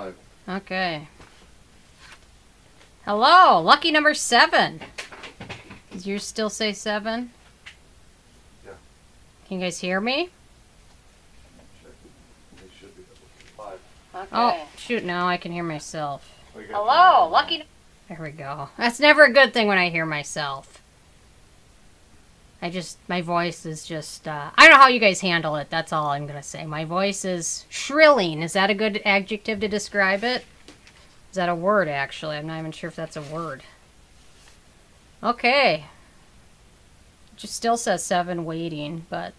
five. Okay. Hello, lucky number seven. Does yours still say seven? Yeah. Can you guys hear me? Check. They should be five. Oh, okay. Oh, shoot, now I can hear myself. Oh, you got Hello, lucky. There we go. That's never a good thing when I hear myself. I just, my voice is just, uh, I don't know how you guys handle it. That's all I'm going to say. My voice is shrilling. Is that a good adjective to describe it? Is that a word, actually? I'm not even sure if that's a word. Okay. Just still says seven waiting, but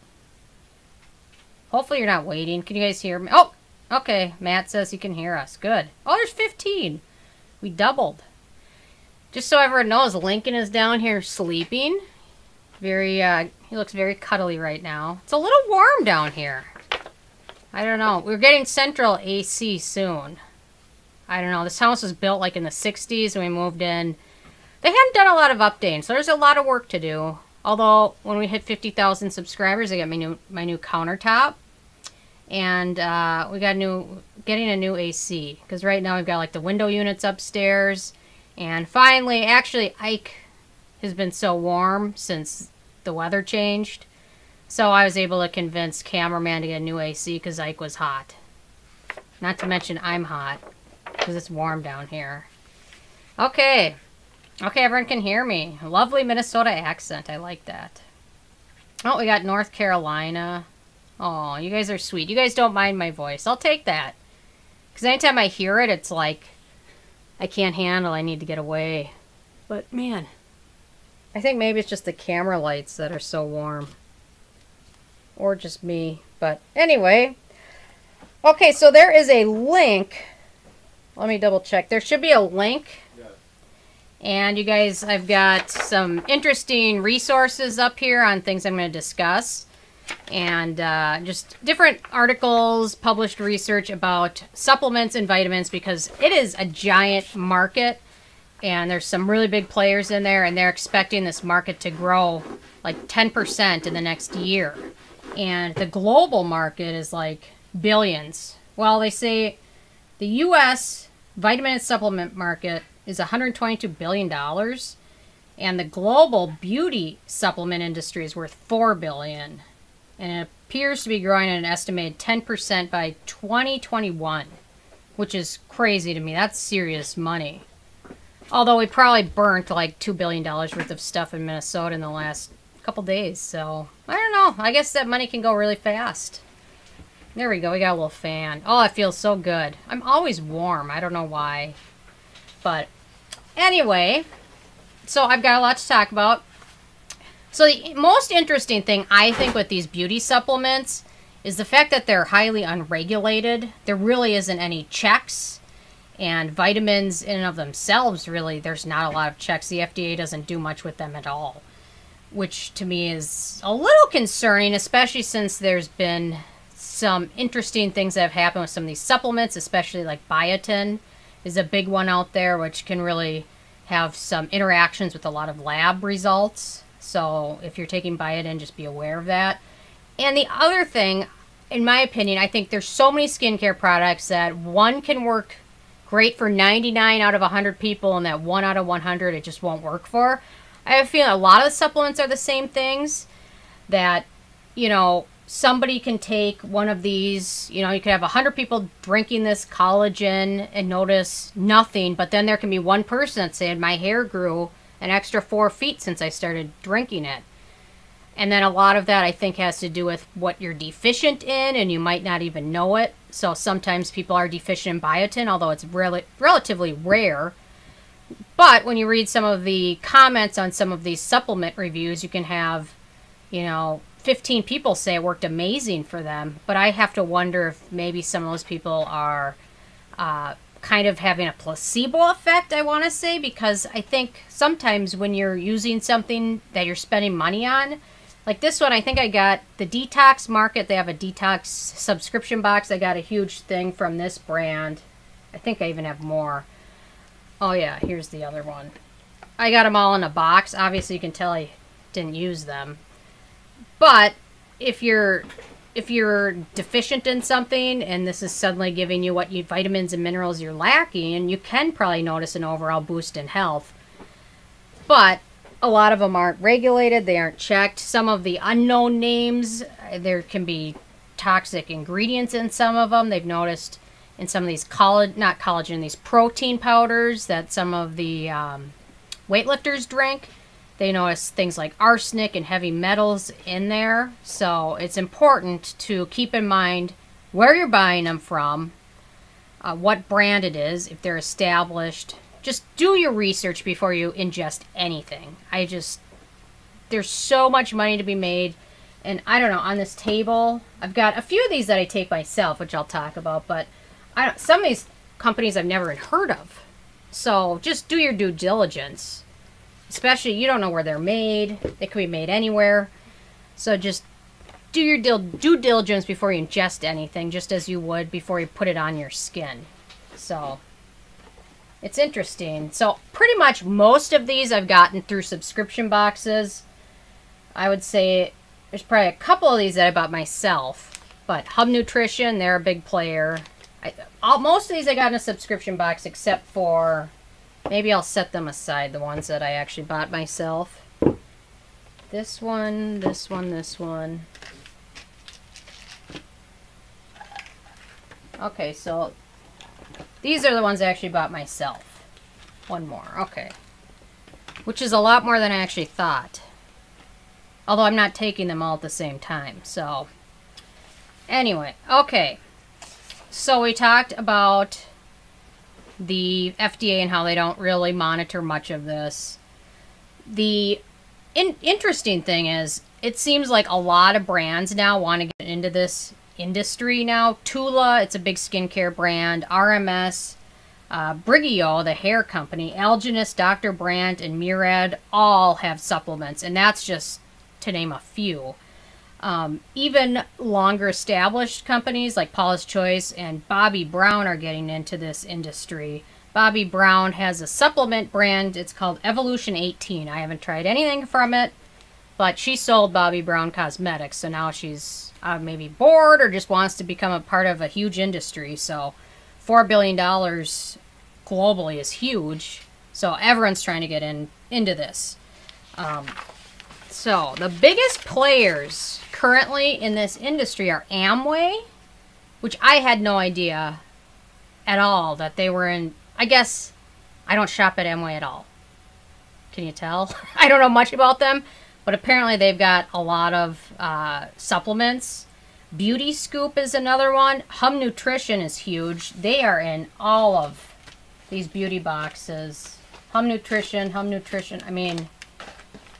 hopefully you're not waiting. Can you guys hear me? Oh, okay. Matt says he can hear us. Good. Oh, there's 15. We doubled. Just so everyone knows, Lincoln is down here sleeping. Very, uh, he looks very cuddly right now. It's a little warm down here. I don't know. We're getting central AC soon. I don't know. This house was built like in the 60s and we moved in. They hadn't done a lot of updates, so there's a lot of work to do. Although when we hit 50,000 subscribers, I got my new my new countertop, and uh, we got new getting a new AC because right now we've got like the window units upstairs, and finally, actually, Ike has been so warm since the weather changed, so I was able to convince cameraman to get a new AC because Ike was hot. Not to mention I'm hot because it's warm down here. Okay. Okay, everyone can hear me. Lovely Minnesota accent. I like that. Oh, we got North Carolina. Oh, you guys are sweet. You guys don't mind my voice. I'll take that. Because anytime I hear it, it's like I can't handle. I need to get away. But, man, I think maybe it's just the camera lights that are so warm. Or just me. But anyway. Okay, so there is a link. Let me double check. There should be a link and you guys, I've got some interesting resources up here on things I'm going to discuss. And uh, just different articles, published research about supplements and vitamins because it is a giant market. And there's some really big players in there, and they're expecting this market to grow like 10% in the next year. And the global market is like billions. Well, they say the U.S. vitamin and supplement market is 122 billion dollars and the global beauty supplement industry is worth 4 billion and it appears to be growing at an estimated 10% by 2021 which is crazy to me that's serious money although we probably burnt like 2 billion dollars worth of stuff in Minnesota in the last couple days so I don't know. I guess that money can go really fast. There we go. We got a little fan. Oh it feels so good. I'm always warm. I don't know why. But anyway, so I've got a lot to talk about. So the most interesting thing I think with these beauty supplements is the fact that they're highly unregulated. There really isn't any checks. And vitamins in and of themselves, really, there's not a lot of checks. The FDA doesn't do much with them at all. Which to me is a little concerning, especially since there's been some interesting things that have happened with some of these supplements, especially like biotin is a big one out there, which can really have some interactions with a lot of lab results. So if you're taking biotin, just be aware of that. And the other thing, in my opinion, I think there's so many skincare products that one can work great for 99 out of 100 people and that one out of 100 it just won't work for. I have a feeling a lot of the supplements are the same things that, you know, somebody can take one of these, you know, you could have 100 people drinking this collagen and notice nothing, but then there can be one person that said, my hair grew an extra four feet since I started drinking it. And then a lot of that I think has to do with what you're deficient in, and you might not even know it. So sometimes people are deficient in biotin, although it's rel- relatively rare. But when you read some of the comments on some of these supplement reviews, you can have, you know, 15 people say it worked amazing for them, but I have to wonder if maybe some of those people are uh, kind of having a placebo effect, I want to say, because I think sometimes when you're using something that you're spending money on, like this one, I think I got the Detox Market. They have a detox subscription box. I got a huge thing from this brand. I think I even have more. Oh, yeah, here's the other one. I got them all in a box. Obviously, you can tell I didn't use them but if you're if you're deficient in something and this is suddenly giving you what you vitamins and minerals you're lacking, you can probably notice an overall boost in health. But a lot of them aren't regulated, they aren't checked. Some of the unknown names, uh, there can be toxic ingredients in some of them. They've noticed in some of these collagen, not collagen, these protein powders that some of the um, weightlifters drink. They notice things like arsenic and heavy metals in there. So it's important to keep in mind where you're buying them from, uh, what brand it is, if they're established. Just do your research before you ingest anything. I just, there's so much money to be made. And I don't know, on this table, I've got a few of these that I take myself, which I'll talk about, but I don't, some of these companies I've never heard of. So just do your due diligence especially you don't know where they're made. They could be made anywhere. So just do your due diligence before you ingest anything, just as you would before you put it on your skin. So it's interesting. So pretty much most of these I've gotten through subscription boxes. I would say there's probably a couple of these that I bought myself. But Hum Nutrition, they're a big player. I, all, most of these I got in a subscription box except for Maybe I'll set them aside, the ones that I actually bought myself. This one, this one, this one. Okay, so these are the ones I actually bought myself. One more, okay. Which is a lot more than I actually thought. Although I'm not taking them all at the same time, so... Anyway, okay. So we talked about the FDA and how they don't really monitor much of this. The in- interesting thing is, it seems like a lot of brands now want to get into this industry now. Tula, it's a big skincare brand. RMS, uh, Briogeo, the hair company, Algenist, Dr. Brandt, and Murad all have supplements, and that's just to name a few. Um, even longer established companies like Paula's Choice and Bobbi Brown are getting into this industry. Bobbi Brown has a supplement brand. It's called Evolution 18. I haven't tried anything from it, but she sold Bobbi Brown Cosmetics, so now she's uh, maybe bored or just wants to become a part of a huge industry. So, $4 billion globally is huge. So, everyone's trying to get in into this. Um, so, the biggest players currently in this industry are Amway, which I had no idea at all that they were in. I guess I don't shop at Amway at all. Can you tell? I don't know much about them, but apparently they've got a lot of uh, supplements. Beauty Scoop is another one. Hum Nutrition is huge. They are in all of these beauty boxes. Hum Nutrition, Hum Nutrition. I mean,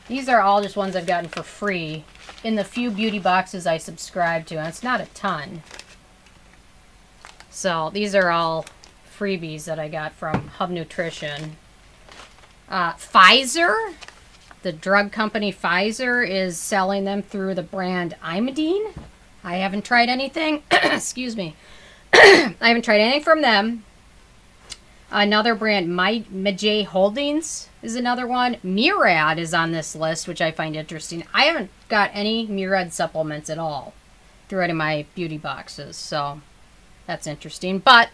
these are all just ones I've gotten for free in the few beauty boxes I subscribe to, and it's not a ton. So these are all freebies that I got from Hum Nutrition. Uh, Pfizer, the drug company Pfizer, is selling them through the brand Imedeen. I haven't tried anything. Excuse me. I haven't tried anything from them. Another brand, My Majay Holdings, is another one. Murad is on this list, which I find interesting. I haven't got any Murad supplements at all through any of my beauty boxes, so that's interesting. But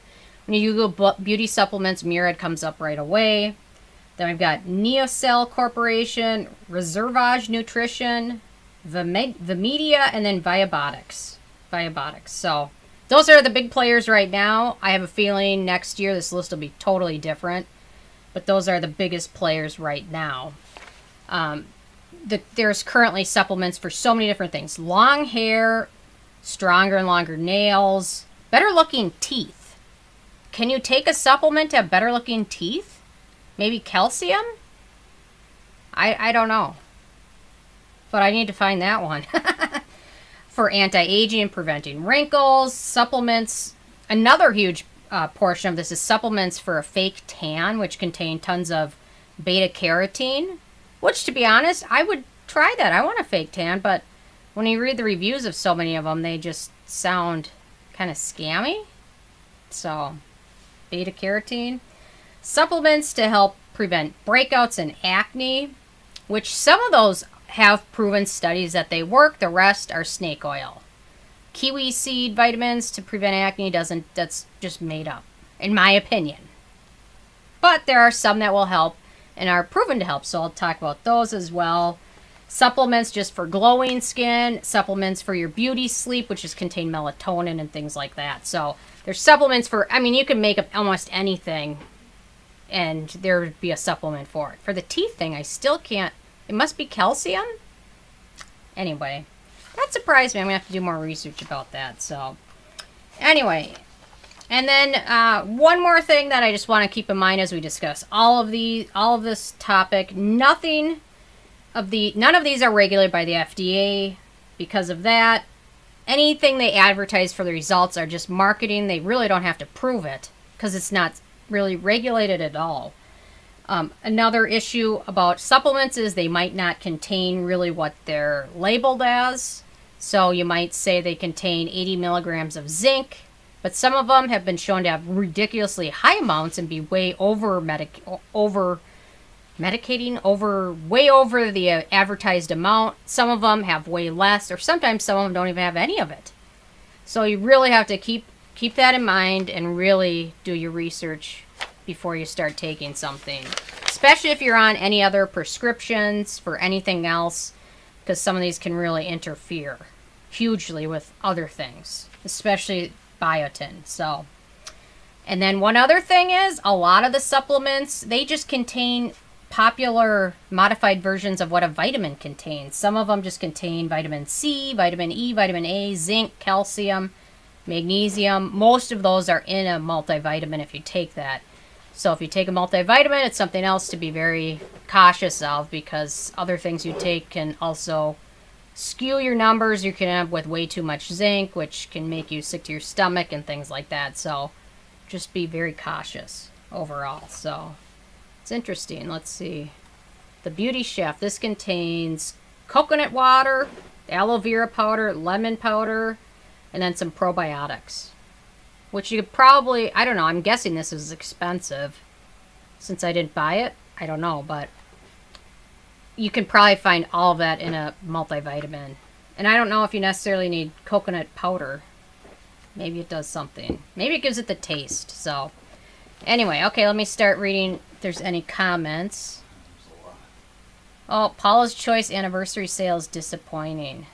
when you Google beauty supplements, Murad comes up right away. Then we've got Neocell Corporation, Reserveage Nutrition, Vimedia, and then Vitabiotics. Vitabiotics. So those are the big players right now. I have a feeling next year this list will be totally different. But those are the biggest players right now. Um, the, there's currently supplements for so many different things. Long hair, stronger and longer nails, better looking teeth. Can you take a supplement to have better looking teeth? Maybe calcium? I, I don't know. But I need to find that one. for anti-aging preventing wrinkles, supplements. Another huge uh, portion of this is supplements for a fake tan, which contain tons of beta carotene. Which, to be honest, I would try that. I want a fake tan, but when you read the reviews of so many of them, they just sound kind of scammy. So, beta carotene. Supplements to help prevent breakouts and acne, which some of those have proven studies that they work. The rest are snake oil. kiwi seed vitamins to prevent acne doesn't, that's just made up, in my opinion. But there are some that will help and are proven to help, so I'll talk about those as well. Supplements just for glowing skin, supplements for your beauty sleep, which is contain melatonin and things like that. So there's supplements for, I mean, you can make up almost anything and there would be a supplement for it. For the teeth thing, I still can't, it must be calcium? Anyway, that surprised me. I'm going to have to do more research about that. So, anyway, and then uh, one more thing that I just want to keep in mind as we discuss all of the all of this topic. Nothing of the none of these are regulated by the FDA. Because of that, anything they advertise for the results are just marketing. They really don't have to prove it because it's not really regulated at all. Um, another issue about supplements is they might not contain really what they're labeled as. So you might say they contain 80 milligrams of zinc, but some of them have been shown to have ridiculously high amounts and be way over medic over medicating over way over the uh, advertised amount. Some of them have way less, or sometimes some of them don't even have any of it. So you really have to keep keep that in mind and really do your research before you start taking something. Especially if you're on any other prescriptions for anything else, because some of these can really interfere hugely with other things, especially biotin. So, and then one other thing is a lot of the supplements, they just contain popular modified versions of what a vitamin contains. Some of them just contain vitamin C, vitamin E, vitamin A, zinc, calcium, magnesium. Most of those are in a multivitamin if you take that. So if you take a multivitamin, it's something else to be very cautious of because other things you take can also skew your numbers. You can end up with way too much zinc, which can make you sick to your stomach and things like that. So just be very cautious overall. So it's interesting. Let's see. The Beauty Chef. This contains coconut water, aloe vera powder, lemon powder, and then some probiotics. Which you could probably, I don't know, I'm guessing this is expensive. Since I didn't buy it, I don't know, but you can probably find all of that in a multivitamin. And I don't know if you necessarily need coconut powder. Maybe it does something. Maybe it gives it the taste. So, anyway, okay, let me start reading if there's any comments. Oh, Paula's Choice anniversary sales disappointing.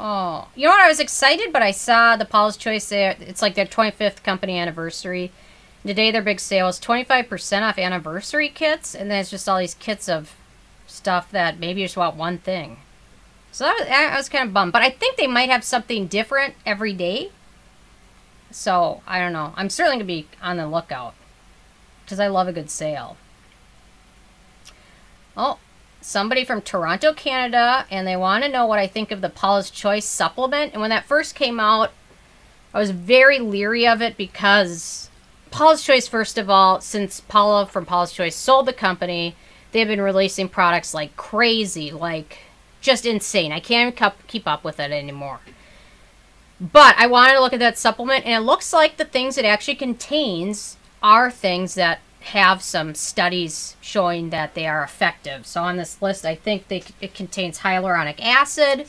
Oh, you know what? I was excited, but I saw the Paul's Choice there. It's like their 25th company anniversary. Today, their big sale is 25% off anniversary kits, and then it's just all these kits of stuff that maybe you just want one thing. So that was, I was kind of bummed, but I think they might have something different every day. So I don't know. I'm certainly gonna be on the lookout because I love a good sale. Oh, somebody from Toronto, Canada, and they want to know what I think of the Paula's Choice supplement. And when that first came out, I was very leery of it because Paula's Choice, first of all, since Paula from Paula's Choice sold the company, they've been releasing products like crazy, like just insane. I can't keep up with it anymore. But I wanted to look at that supplement, and it looks like the things it actually contains are things that have some studies showing that they are effective. So on this list, I think they, it contains hyaluronic acid,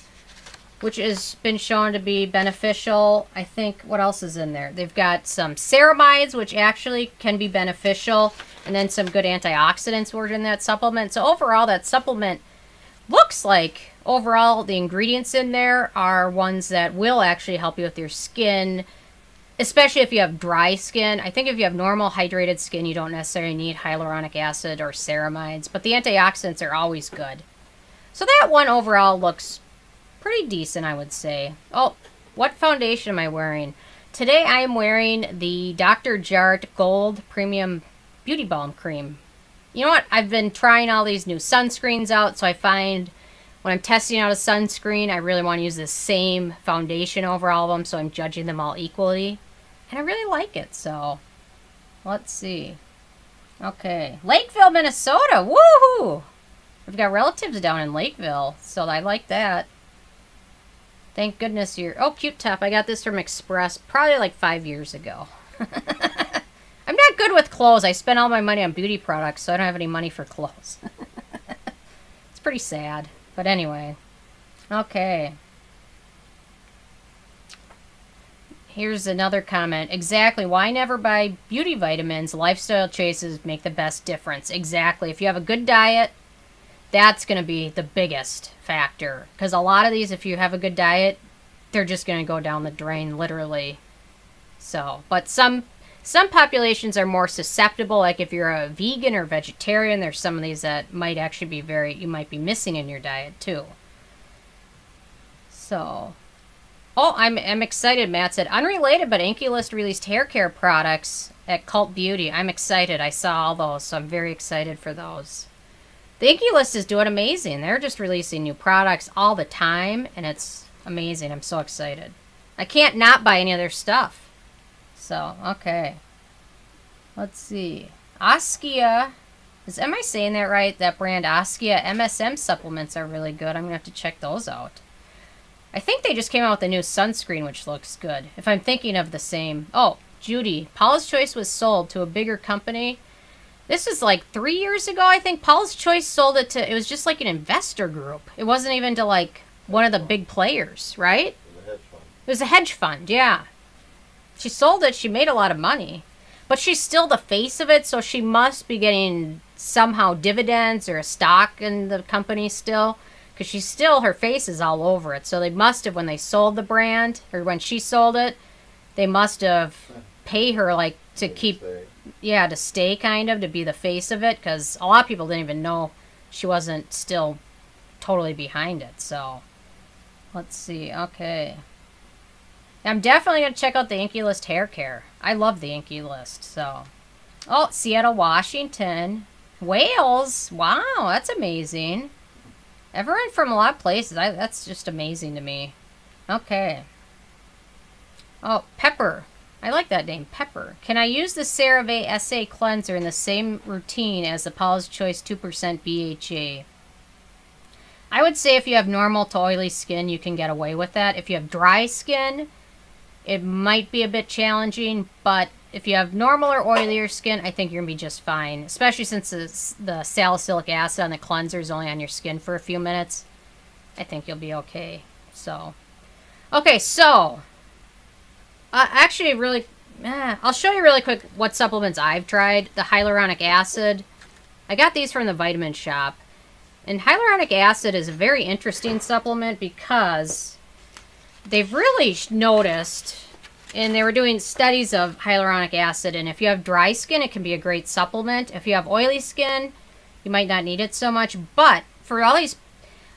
which has been shown to be beneficial. I think, what else is in there? They've got some ceramides, which actually can be beneficial, and then some good antioxidants were in that supplement. So overall, that supplement looks like overall the ingredients in there are ones that will actually help you with your skin, especially if you have dry skin. I think if you have normal hydrated skin, you don't necessarily need hyaluronic acid or ceramides, but the antioxidants are always good. So that one overall looks pretty decent, I would say. Oh, what foundation am I wearing? Today I am wearing the Dr. Jart Gold Premium Beauty Balm Cream. You know what? I've been trying all these new sunscreens out, so I find when I'm testing out a sunscreen, I really want to use the same foundation over all of them, so I'm judging them all equally. And I really like it, so let's see. Okay, Lakeville, Minnesota. Woohoo! We've got relatives down in Lakeville, so I like that. Thank goodness you're... Oh, cute top. I got this from Express probably like five years ago. I'm not good with clothes. I spend all my money on beauty products, so I don't have any money for clothes. it's pretty sad. But anyway. Okay. Here's another comment. Exactly. Why never buy beauty vitamins? Lifestyle choices make the best difference. Exactly. If you have a good diet, that's going to be the biggest factor. Because a lot of these, if you have a good diet, they're just going to go down the drain, literally. So, but some some populations are more susceptible. Like if you're a vegan or vegetarian, there's some of these that might actually be very you might be missing in your diet too. So, oh, I'm I'm excited. Matt said unrelated, but Inkey List released hair care products at Cult Beauty. I'm excited. I saw all those, so I'm very excited for those. The Inkey List is doing amazing. They're just releasing new products all the time, and it's amazing. I'm so excited. I can't not buy any of their stuff. So, okay. Let's see. Askia. Is, am I saying that right? That brand Askia MSM supplements are really good. I'm going to have to check those out. I think they just came out with a new sunscreen, which looks good. If I'm thinking of the same. Oh, Judy. Paula's Choice was sold to a bigger company. This was like three years ago, I think. Paula's Choice sold it to, it was just like an investor group. It wasn't even to like one of the big players, right? It was a hedge fund, yeah. She sold it, she made a lot of money. But she's still the face of it, so she must be getting somehow dividends or a stock in the company still because she's still her face is all over it. So they must have when they sold the brand or when she sold it, they must have pay her like to keep yeah to stay kind of to be the face of it because a lot of people didn't even know she wasn't still totally behind it. So let's see. Okay. I'm definitely going to check out the Inkey List hair care. I love the Inkey List. So, oh, Seattle, Washington, Wales. Wow, that's amazing. Everyone from a lot of places. I, that's just amazing to me. Okay. Oh, Pepper. I like that name, Pepper. Can I use the CeraVe SA cleanser in the same routine as the Paula's Choice 2% BHA? I would say if you have normal to oily skin, you can get away with that. If you have dry skin, it might be a bit challenging, but if you have normal or oilier skin, I think you're going to be just fine. Especially since the salicylic acid on the cleanser is only on your skin for a few minutes. I think you'll be okay. So, okay, so, uh, actually, really, eh, I'll show you really quick what supplements I've tried. The hyaluronic acid. I got these from the vitamin shop. And hyaluronic acid is a very interesting supplement because they've really noticed and they were doing studies of hyaluronic acid and if you have dry skin it can be a great supplement. If you have oily skin you might not need it so much. But for all these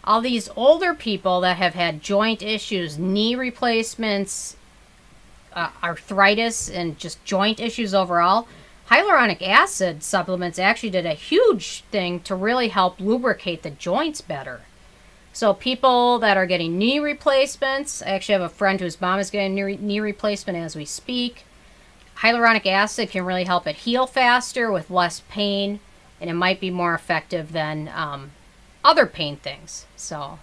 all these older people that have had joint issues knee replacements uh, arthritis and just joint issues overall hyaluronic acid supplements actually did a huge thing to really help lubricate the joints better so people that are getting knee replacements, I actually have a friend whose mom is getting a knee replacement as we speak. Hyaluronic acid can really help it heal faster with less pain, and it might be more effective than um, other pain things. So,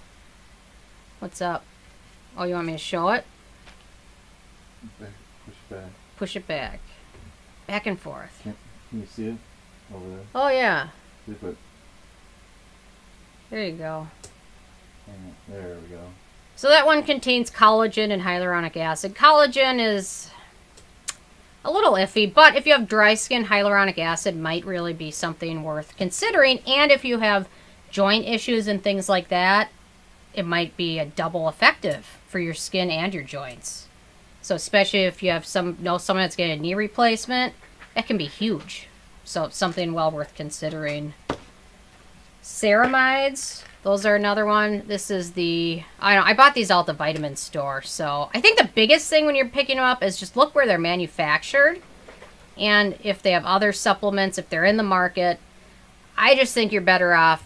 what's up? Oh, you want me to show it? Push it back. Push it back. Back and forth. Can, can you see it over there? Oh, yeah. See if it, There you go. There we go. So that one contains collagen and hyaluronic acid. Collagen is a little iffy, but if you have dry skin, hyaluronic acid might really be something worth considering. And if you have joint issues and things like that, it might be a double effective for your skin and your joints. So especially if you have some know someone that's getting a knee replacement, that can be huge. So something well worth considering. Ceramides, those are another one. This is the I don't I bought these all at the vitamin store. So I think the biggest thing when you're picking them up is just look where they're manufactured and if they have other supplements, if they're in the market. I just think you're better off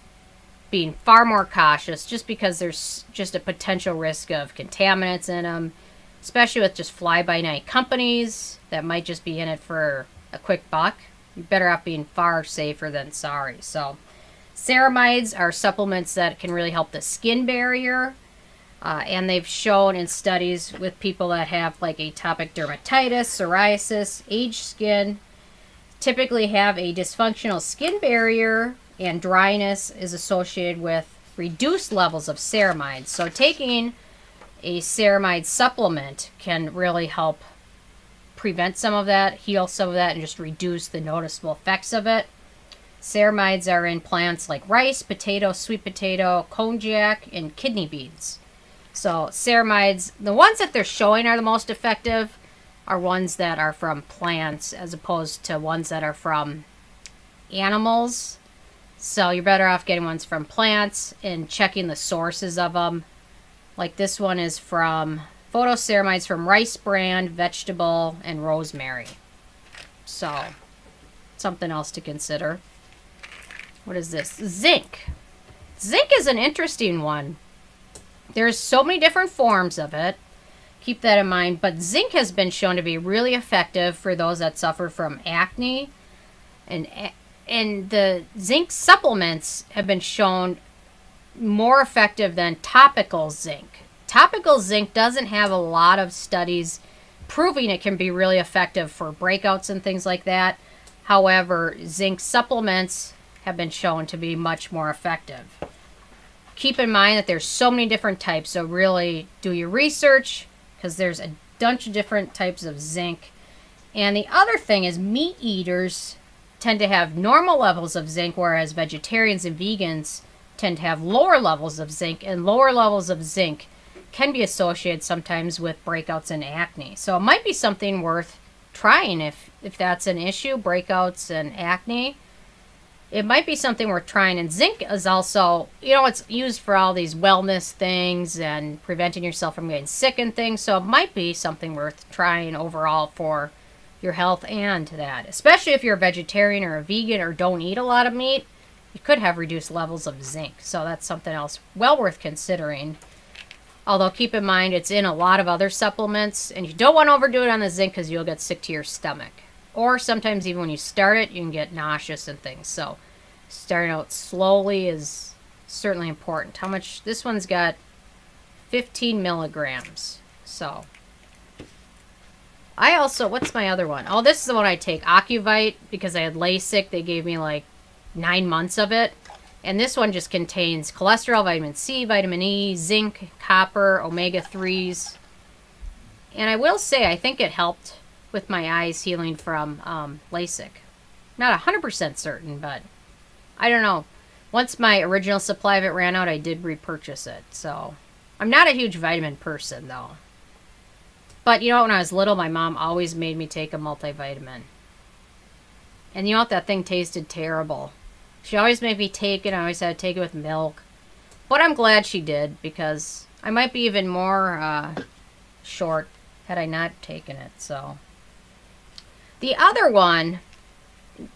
being far more cautious just because there's just a potential risk of contaminants in them, especially with just fly-by-night companies that might just be in it for a quick buck. You're better off being far safer than sorry. So Ceramides are supplements that can really help the skin barrier. Uh, and they've shown in studies with people that have like atopic dermatitis, psoriasis, aged skin, typically have a dysfunctional skin barrier and dryness is associated with reduced levels of ceramides. So taking a ceramide supplement can really help prevent some of that, heal some of that, and just reduce the noticeable effects of it. Ceramides are in plants like rice, potato, sweet potato, konjac, and kidney beans. So ceramides, the ones that they're showing are the most effective are ones that are from plants as opposed to ones that are from animals. So you're better off getting ones from plants and checking the sources of them. Like this one is from phytoceramides from rice bran, vegetable, and rosemary. So something else to consider. What is this? Zinc. Zinc is an interesting one. There's so many different forms of it. Keep that in mind. But zinc has been shown to be really effective for those that suffer from acne. And, and the zinc supplements have been shown more effective than topical zinc. Topical zinc doesn't have a lot of studies proving it can be really effective for breakouts and things like that. However, zinc supplements have been shown to be much more effective. Keep in mind that there's so many different types, so really do your research because there's a bunch of different types of zinc. And the other thing is meat eaters tend to have normal levels of zinc, whereas vegetarians and vegans tend to have lower levels of zinc, and lower levels of zinc can be associated sometimes with breakouts and acne. So it might be something worth trying if if that's an issue, breakouts and acne it might be something worth trying. And zinc is also, you know, it's used for all these wellness things and preventing yourself from getting sick and things. So it might be something worth trying overall for your health and that. Especially if you're a vegetarian or a vegan or don't eat a lot of meat, you could have reduced levels of zinc. So that's something else well worth considering. Although keep in mind it's in a lot of other supplements and you don't want to overdo it on the zinc because you'll get sick to your stomach. Or sometimes even when you start it, you can get nauseous and things. So starting out slowly is certainly important. How much? This one's got 15 milligrams. So I also, what's my other one? Oh, this is the one I take, Ocuvite, because I had LASIK. They gave me like nine months of it. And this one just contains cholesterol, vitamin C, vitamin E, zinc, copper, omega-3s. And I will say, I think it helped with my eyes healing from um, LASIK. Not 100% certain, but I don't know. Once my original supply of it ran out, I did repurchase it. So I'm not a huge vitamin person, though. But you know, when I was little, my mom always made me take a multivitamin. And you know what? That thing tasted terrible. She always made me take it. I always had to take it with milk. But I'm glad she did because I might be even more uh, short had I not taken it. So the other one,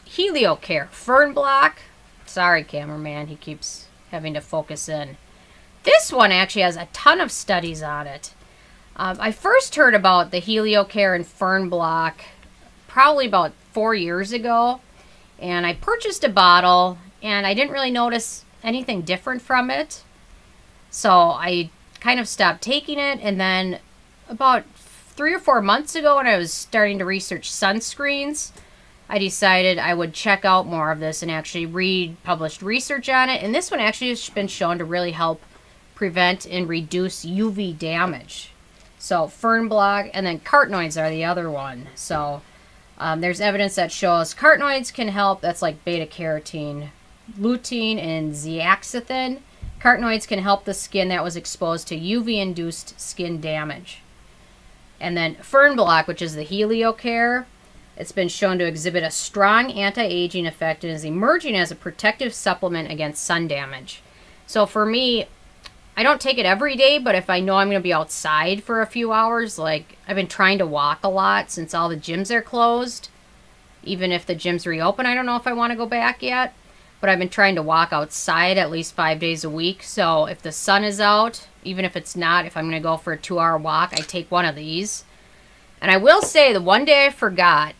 Heliocare, Fern Block. Sorry, cameraman. He keeps having to focus in. This one actually has a ton of studies on it. Um, I first heard about the Heliocare and Fern Block probably about four years ago. And I purchased a bottle and I didn't really notice anything different from it. So I kind of stopped taking it. And then about three or four months ago when I was starting to research sunscreens, I decided I would check out more of this and actually read published research on it. And this one actually has been shown to really help prevent and reduce UV damage. So fern block and then carotenoids are the other one. So um, there's evidence that shows carotenoids can help. That's like beta carotene, lutein, and zeaxanthin. Carotenoids can help the skin that was exposed to UV-induced skin damage. And then fern block, which is the Heliocare, it's been shown to exhibit a strong anti-aging effect and is emerging as a protective supplement against sun damage. So for me, I don't take it every day, but if I know I'm going to be outside for a few hours, like I've been trying to walk a lot since all the gyms are closed. Even if the gyms reopen, I don't know if I want to go back yet. But I've been trying to walk outside at least five days a week. So if the sun is out, even if it's not, if I'm going to go for a two hour walk, I take one of these. And I will say the one day I forgot,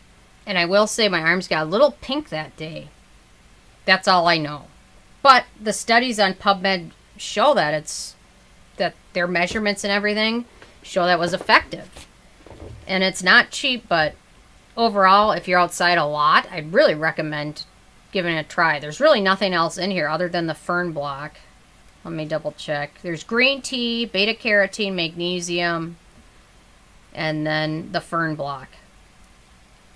and I will say my arms got a little pink that day. That's all I know. But the studies on PubMed show that it's that their measurements and everything show that was effective. And it's not cheap, but overall, if you're outside a lot, I'd really recommend giving it a try. There's really nothing else in here other than the fern block. Let me double check. There's green tea, beta carotene, magnesium, and then the fern block.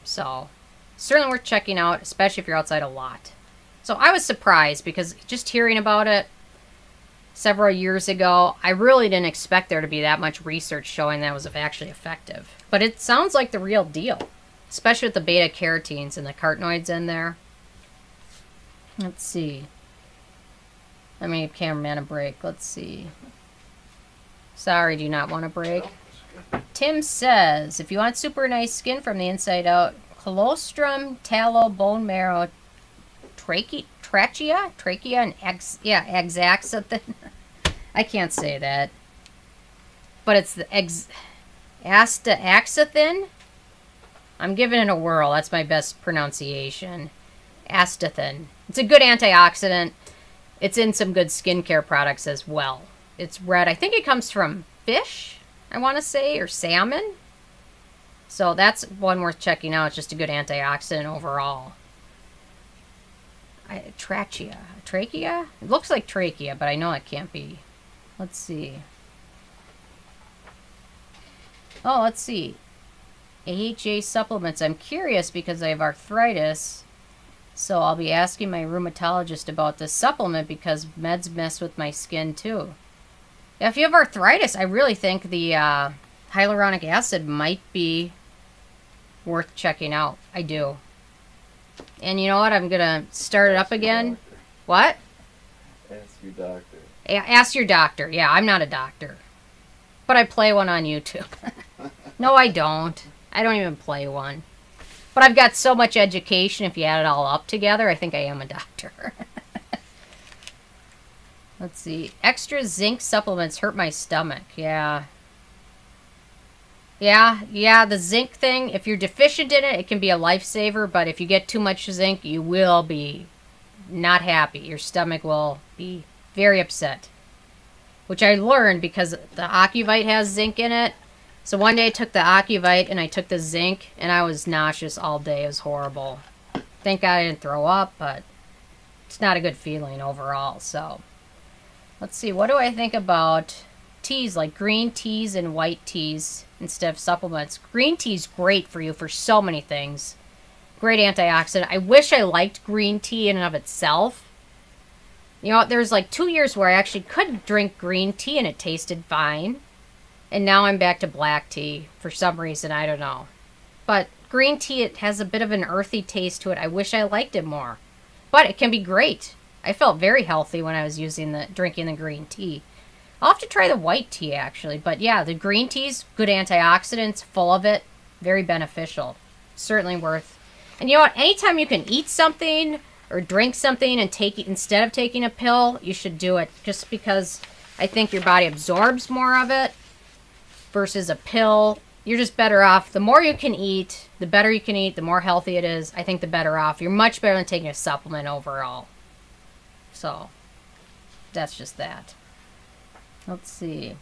So, certainly worth checking out, especially if you're outside a lot. So, I was surprised because just hearing about it several years ago, I really didn't expect there to be that much research showing that it was actually effective. But it sounds like the real deal, especially with the beta carotenes and the carotenoids in there. Let's see. Let me give cameraman a break. Let's see. Sorry, do you not want a break? Tim says, if you want super nice skin from the inside out, colostrum, tallow, bone marrow, trache trachea, trachea, and ex yeah, axaxanthin. I can't say that, but it's the ex astaxanthin. I'm giving it a whirl. That's my best pronunciation. Astathin. It's a good antioxidant. It's in some good skincare products as well. It's red. I think it comes from fish, I want to say, or salmon. So that's one worth checking out. It's just a good antioxidant overall. I, trachea. Trachea? It looks like trachea, but I know it can't be. Let's see. Oh, let's see. AHA supplements. I'm curious because I have arthritis. So I'll be asking my rheumatologist about this supplement because meds mess with my skin too. If you have arthritis, I really think the uh, hyaluronic acid might be worth checking out. I do. And you know what? I'm going to start it up again. What? Ask your doctor. A- Ask your doctor. Yeah, I'm not a doctor. But I play one on YouTube. no, I don't. I don't even play one. But I've got so much education, if you add it all up together, I think I am a doctor. Let's see. Extra zinc supplements hurt my stomach. Yeah. Yeah, yeah, the zinc thing, if you're deficient in it, it can be a lifesaver, but if you get too much zinc, you will be not happy. Your stomach will be very upset. Which I learned because the Ocuvite has zinc in it. So one day I took the Ocuvite and I took the zinc and I was nauseous all day. It was horrible. Thank God I didn't throw up, but it's not a good feeling overall. So let's see. What do I think about teas like green teas and white teas instead of supplements? Green tea's great for you for so many things. Great antioxidant. I wish I liked green tea in and of itself. You know, there's like two years where I actually could drink green tea and it tasted fine. And now I'm back to black tea for some reason. I don't know. But green tea, it has a bit of an earthy taste to it. I wish I liked it more. But it can be great. I felt very healthy when I was using the drinking the green tea. I'll have to try the white tea actually. But yeah, the green tea's good antioxidants, full of it, very beneficial. Certainly worth. And you know what? Anytime you can eat something or drink something and take it instead of taking a pill, you should do it. Just because I think your body absorbs more of it versus a pill. You're just better off. The more you can eat, the better you can eat, the more healthy it is. I think the better off. You're much better than taking a supplement overall. So, that's just that. Let's see.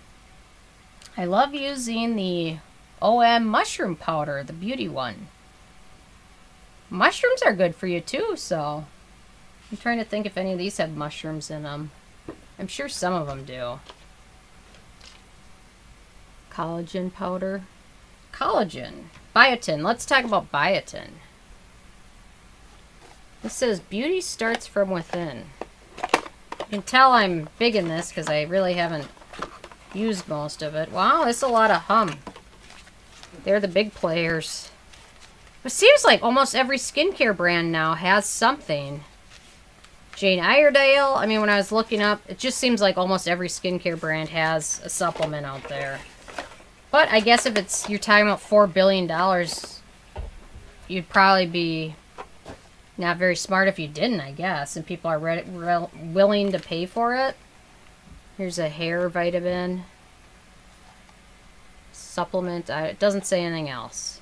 I love using the OM mushroom powder, the beauty one. Mushrooms are good for you too, so I'm trying to think if any of these have mushrooms in them. I'm sure some of them do. Collagen powder. Collagen. Biotin. Let's talk about biotin. This says beauty starts from within. You can tell I'm big in this because I really haven't used most of it. Wow, it's a lot of hum. They're the big players. It seems like almost every skincare brand now has something. Jane Iredale, I mean, when I was looking up, it just seems like almost every skincare brand has a supplement out there. But I guess if it's you're talking about four billion dollars, you'd probably be not very smart if you didn't. I guess, and people are re re willing to pay for it. Here's a hair vitamin supplement. It doesn't say anything else.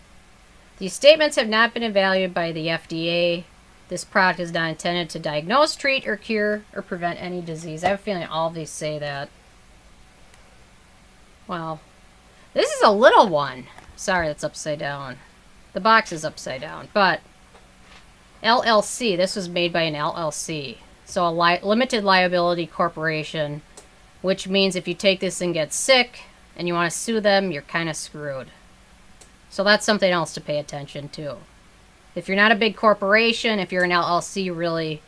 These statements have not been evaluated by the FDA. This product is not intended to diagnose, treat, or cure, or prevent any disease. I have a feeling all of these say that. Well, this is a little one. Sorry, that's upside down. The box is upside down, but LLC, this was made by an LLC. So a li limited liability corporation, which means if you take this and get sick and you want to sue them, you're kind of screwed. So that's something else to pay attention to. If you're not a big corporation, if you're an LLC, really,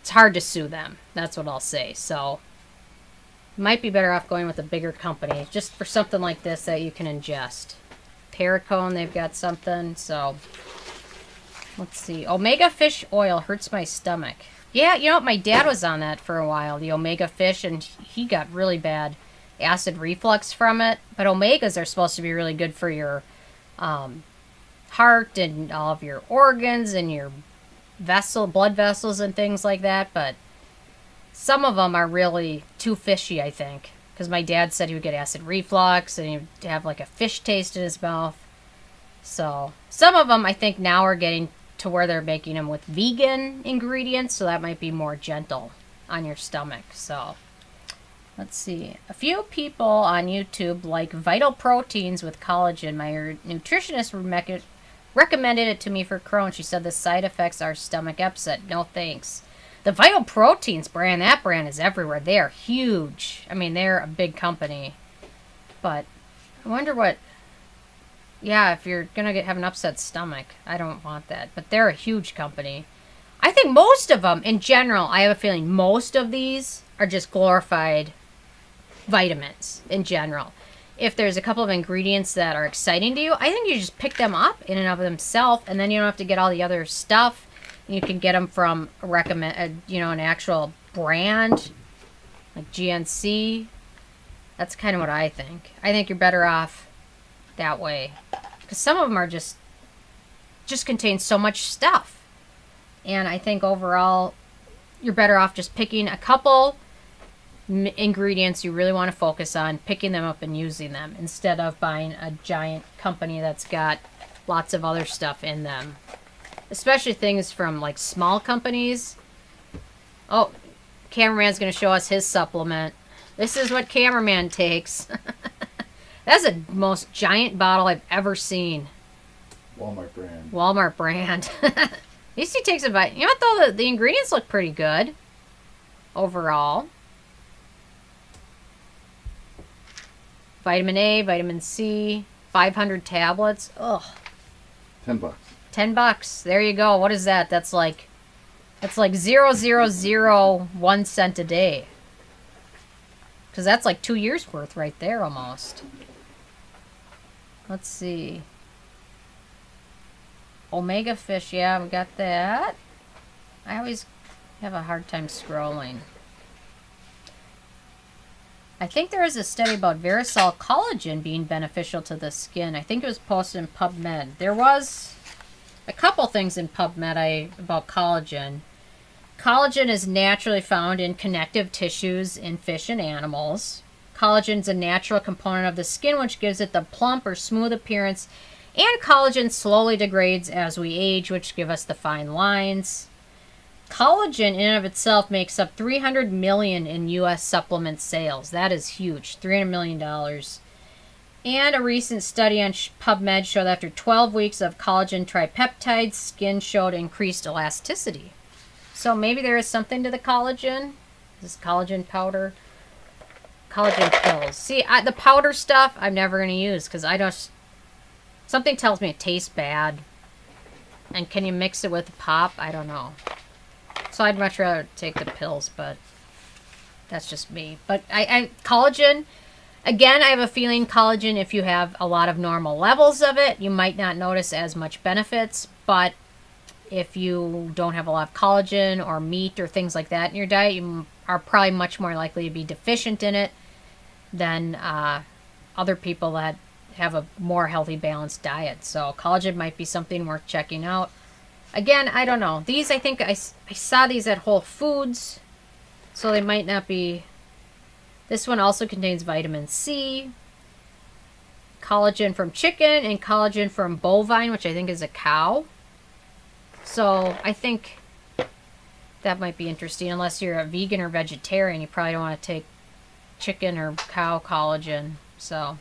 it's hard to sue them. That's what I'll say. So, might be better off going with a bigger company just for something like this that you can ingest. Perricone, they've got something. So, let's see. Omega fish oil hurts my stomach. Yeah, you know, what my dad was on that for a while, the omega fish, and he got really bad acid reflux from it. But omegas are supposed to be really good for your um, heart and all of your organs and your vessel, blood vessels, and things like that. But some of them are really too fishy, I think. Because my dad said he would get acid reflux and he'd have like a fish taste in his mouth. So some of them I think now are getting to where they're making them with vegan ingredients, so that might be more gentle on your stomach. So let's see. A few people on YouTube like vital proteins with collagen. My nutritionist recommended it to me for Crohn. She said the side effects are stomach upset. No thanks. The Vital Proteins brand, that brand is everywhere. They are huge. I mean, they're a big company. But I wonder what yeah, if you're gonna get, have an upset stomach, I don't want that. But they're a huge company. I think most of them, in general, I have a feeling most of these are just glorified vitamins in general. If there's a couple of ingredients that are exciting to you, I think you just pick them up in and of themselves, and then you don't have to get all the other stuff. You can get them from a recommend, you know, an actual brand like GNC. That's kind of what I think. I think you're better off that way. Because some of them are just, just contain so much stuff. And I think overall, you're better off just picking a couple ingredients you really want to focus on, picking them up and using them, instead of buying a giant company that's got lots of other stuff in them. Especially things from like small companies. Oh, cameraman's going to show us his supplement. This is what cameraman takes. That's the most giant bottle I've ever seen. Walmart brand. Walmart brand. At least he takes a bite. You know what, though? The, the ingredients look pretty good. Overall. Vitamin A, vitamin C, 500 tablets. Ugh. 10 bucks. 10 bucks. There you go. What is that? That's like... That's like zero zero zero one cent a day. Because that's like two years worth right there almost. Let's see. Omega fish, yeah, we got that. I always have a hard time scrolling. I think there is a study about Verisol collagen being beneficial to the skin. I think it was posted in PubMed. There was a couple things in PubMed I, about collagen. Collagen is naturally found in connective tissues in fish and animals. Collagen is a natural component of the skin which gives it the plump or smooth appearance. And collagen slowly degrades as we age, which give us the fine lines. Collagen in and of itself makes up 300 million in US supplement sales. That is huge. 300 million dollars. And a recent study on PubMed showed after 12 weeks of collagen tripeptides, skin showed increased elasticity. So maybe there is something to the collagen. This collagen powder collagen pills. See, I, the powder stuff I'm never going to use because I don't. Something tells me it tastes bad. And can you mix it with pop? I don't know. So I'd much rather take the pills, but that's just me. But I, I collagen, again, I have a feeling collagen, if you have a lot of normal levels of it, you might not notice as much benefits. But if you don't have a lot of collagen or meat or things like that in your diet, you are probably much more likely to be deficient in it than uh, other people that have a more healthy, balanced diet. So collagen might be something worth checking out. Again, I don't know. These, I think I, I saw these at Whole Foods, so they might not be... This one also contains vitamin C, collagen from chicken, and collagen from bovine, which I think is a cow. So I think that might be interesting. Unless you're a vegan or vegetarian, you probably don't want to take chicken or cow collagen. So,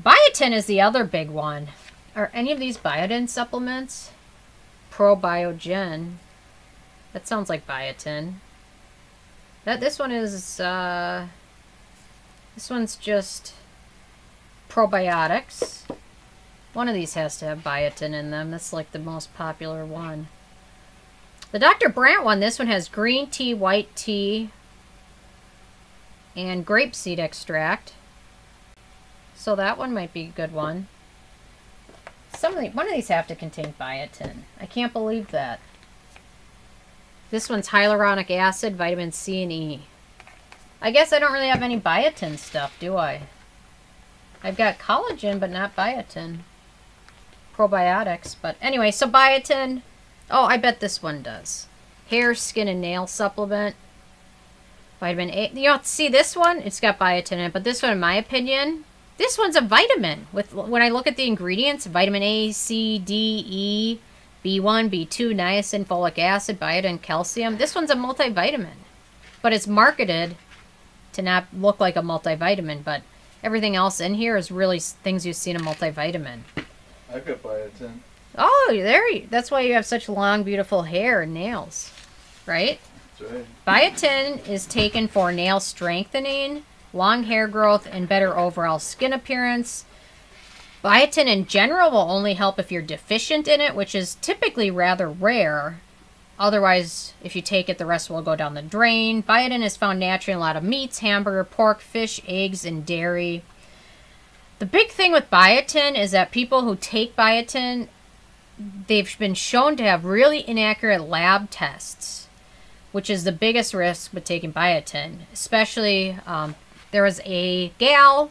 biotin is the other big one. Are any of these biotin supplements? Probiogen. That sounds like biotin. That this one is uh, this one's just probiotics. One of these has to have biotin in them. That's like the most popular one. The Dr. Brandt one, this one has green tea, white tea, and grapeseed extract. So that one might be a good one. Some of the, one of these have to contain biotin. I can't believe that. This one's hyaluronic acid, vitamin C, and E. I guess I don't really have any biotin stuff, do I? I've got collagen, but not biotin. Probiotics, but anyway, so biotin. Oh, I bet this one does. Hair, skin, and nail supplement. Vitamin A. You know, see this one? It's got biotin in it, but this one, in my opinion, this one's a vitamin. With When I look at the ingredients, vitamin A, C, D, E, B1, B2, niacin, folic acid, biotin, calcium. This one's a multivitamin. But it's marketed to not look like a multivitamin, but everything else in here is really things you see in a multivitamin. I've got biotin. Oh, there you, that's why you have such long, beautiful hair and nails, right? That's right. Biotin is taken for nail strengthening, long hair growth, and better overall skin appearance. Biotin in general will only help if you're deficient in it, which is typically rather rare. Otherwise, if you take it, the rest will go down the drain. Biotin is found naturally in a lot of meats, hamburger, pork, fish, eggs, and dairy. The big thing with biotin is that people who take biotin, they've been shown to have really inaccurate lab tests, which is the biggest risk with taking biotin. Especially, um, there was a gal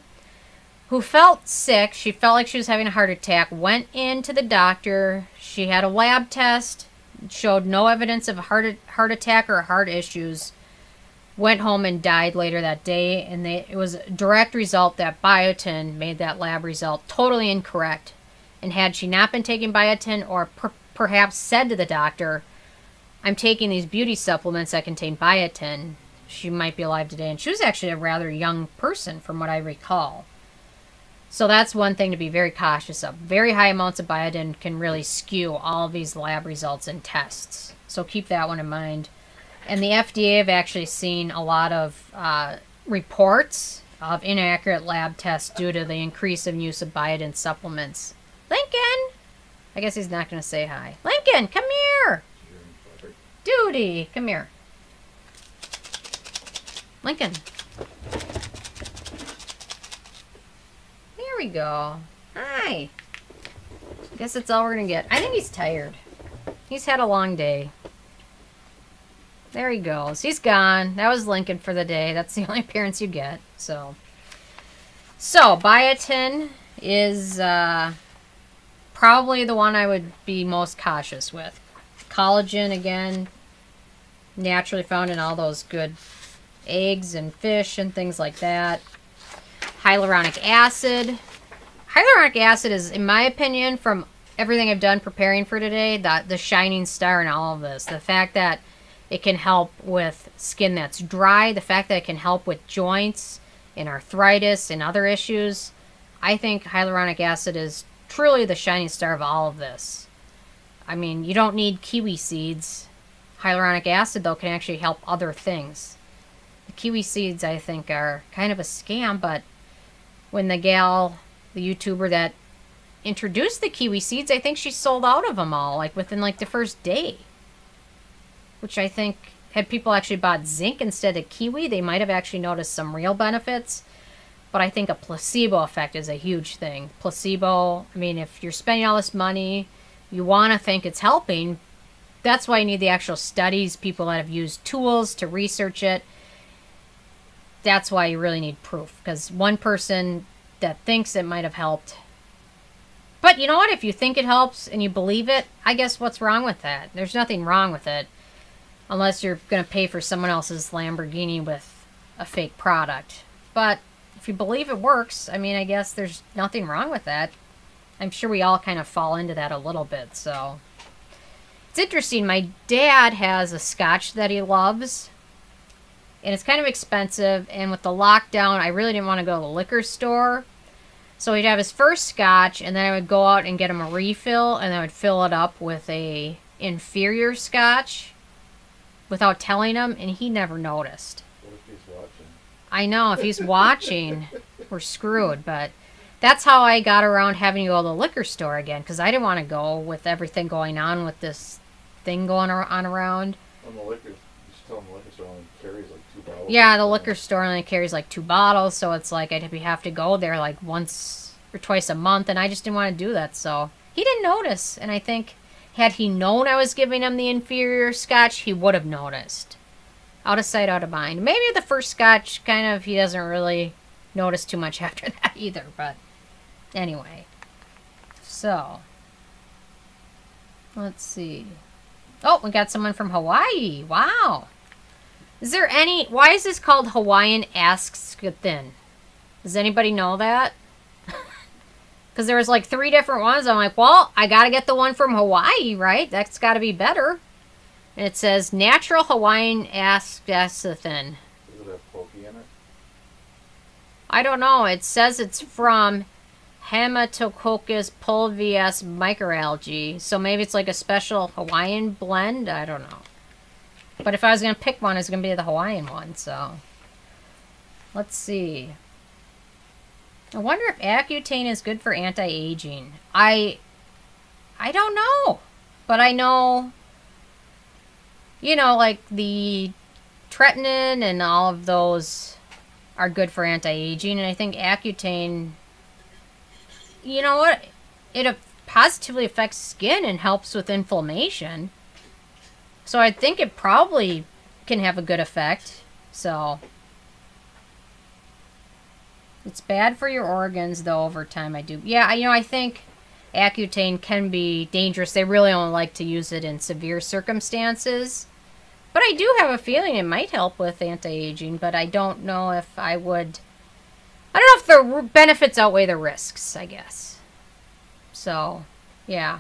who felt sick. She felt like she was having a heart attack, went into the doctor. She had a lab test showed no evidence of a heart heart attack or heart issues. Went home and died later that day, and they, it was a direct result that biotin made that lab result totally incorrect. And had she not been taking biotin, or per, perhaps said to the doctor, "I'm taking these beauty supplements that contain biotin," she might be alive today. And she was actually a rather young person, from what I recall. So that's one thing to be very cautious of. Very high amounts of biotin can really skew all these lab results and tests. So keep that one in mind. And the FDA have actually seen a lot of uh, reports of inaccurate lab tests due to the increase in use of biotin supplements. Lincoln! I guess he's not going to say hi. Lincoln, come here! Duty, come here. Lincoln. There we go. Hi. I guess that's all we're gonna get. I think he's tired. He's had a long day. There he goes. He's gone. That was Lincoln for the day. That's the only appearance you get. So, so biotin is uh, probably the one I would be most cautious with. Collagen again, naturally found in all those good eggs and fish and things like that hyaluronic acid. Hyaluronic acid is, in my opinion, from everything I've done preparing for today, the, the shining star in all of this. The fact that it can help with skin that's dry, the fact that it can help with joints and arthritis and other issues. I think hyaluronic acid is truly the shining star of all of this. I mean, you don't need kiwi seeds. Hyaluronic acid, though, can actually help other things. The kiwi seeds, I think, are kind of a scam, but when the gal, the YouTuber that introduced the kiwi seeds, I think she sold out of them all, like within like the first day. Which I think, had people actually bought zinc instead of kiwi, they might have actually noticed some real benefits. But I think a placebo effect is a huge thing. Placebo, I mean, if you're spending all this money, you want to think it's helping. That's why you need the actual studies, people that have used tools to research it that's why you really need proof because one person that thinks it might have helped but you know what? If you think it helps and you believe it i guess what's wrong with that? There's nothing wrong with it unless you're going to pay for someone else's lamborghini with a fake product. But if you believe it works i mean i guess there's nothing wrong with that. I'm sure we all kind of fall into that a little bit so. It's interesting my dad has a scotch that he loves and it's kind of expensive. And with the lockdown, I really didn't want to go to the liquor store. So he'd have his first scotch, and then I would go out and get him a refill, and I would fill it up with a inferior scotch without telling him, and he never noticed. What if he's watching? I know if he's watching, we're screwed. But that's how I got around having to go to the liquor store again because I didn't want to go with everything going on with this thing going on around. On the liquor, just tell them the liquor store only carries like two bottles. Yeah, the liquor store only carries like two bottles, so it's like I'd have to go there like once or twice a month, and I just didn't want to do that. So he didn't notice, and I think had he known I was giving him the inferior scotch, he would have noticed. Out of sight, out of mind. Maybe the first scotch kind of he doesn't really notice too much after that either, but anyway. So let's see. Oh, we got someone from Hawaii. Wow. Is there any? Why is this called Hawaiian Astaxanthin? Does anybody know that? Because there was like three different ones. I'm like, well, I gotta get the one from Hawaii, right? That's got to be better. And it says natural Hawaiian Astaxanthin. Does it have pokey in it? I don't know. It says it's from Hematococcus pulvias microalgae. So maybe it's like a special Hawaiian blend. I don't know. But if I was going to pick one, it's going to be the Hawaiian one. So let's see. I wonder if Accutane is good for anti-aging. I I don't know. But I know you know like the tretinoin and all of those are good for anti-aging and I think Accutane you know what it positively affects skin and helps with inflammation. So I think it probably can have a good effect. So it's bad for your organs though over time I do. Yeah, I- you know I think Accutane can be dangerous. They really only like to use it in severe circumstances. But I do have a feeling it might help with anti-aging, but I don't know if I would I don't know if the benefits outweigh the risks, I guess. So, yeah.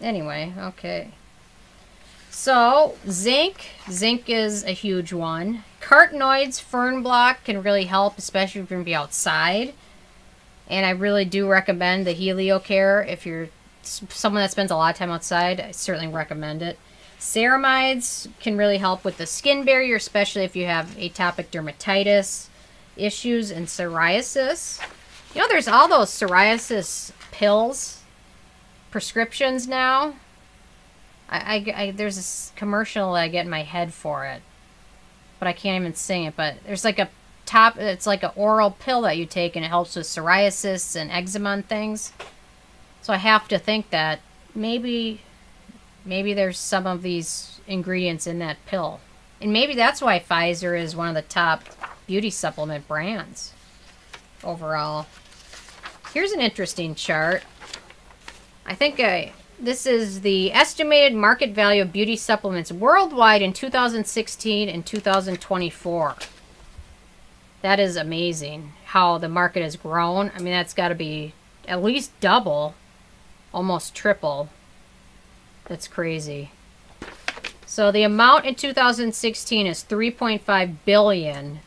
Anyway, okay. So, zinc. Zinc is a huge one. Carotenoids, fern block can really help, especially if you're going to be outside. And I really do recommend the HelioCare if you're someone that spends a lot of time outside. I certainly recommend it. Ceramides can really help with the skin barrier, especially if you have atopic dermatitis issues and psoriasis. You know, there's all those psoriasis pills, prescriptions now. I, I, I- there's this commercial that I get in my head for it, but I can't even sing it. But there's like a top, it's like an oral pill that you take, and it helps with psoriasis and eczema and things. So I have to think that maybe, maybe there's some of these ingredients in that pill, and maybe that's why Pfizer is one of the top beauty supplement brands overall. Here's an interesting chart. I think I, this is the estimated market value of beauty supplements worldwide in 2016 and 2024. That is amazing how the market has grown. I mean, that's got to be at least double, almost triple. That's crazy. So the amount in 2016 is 3.5 billion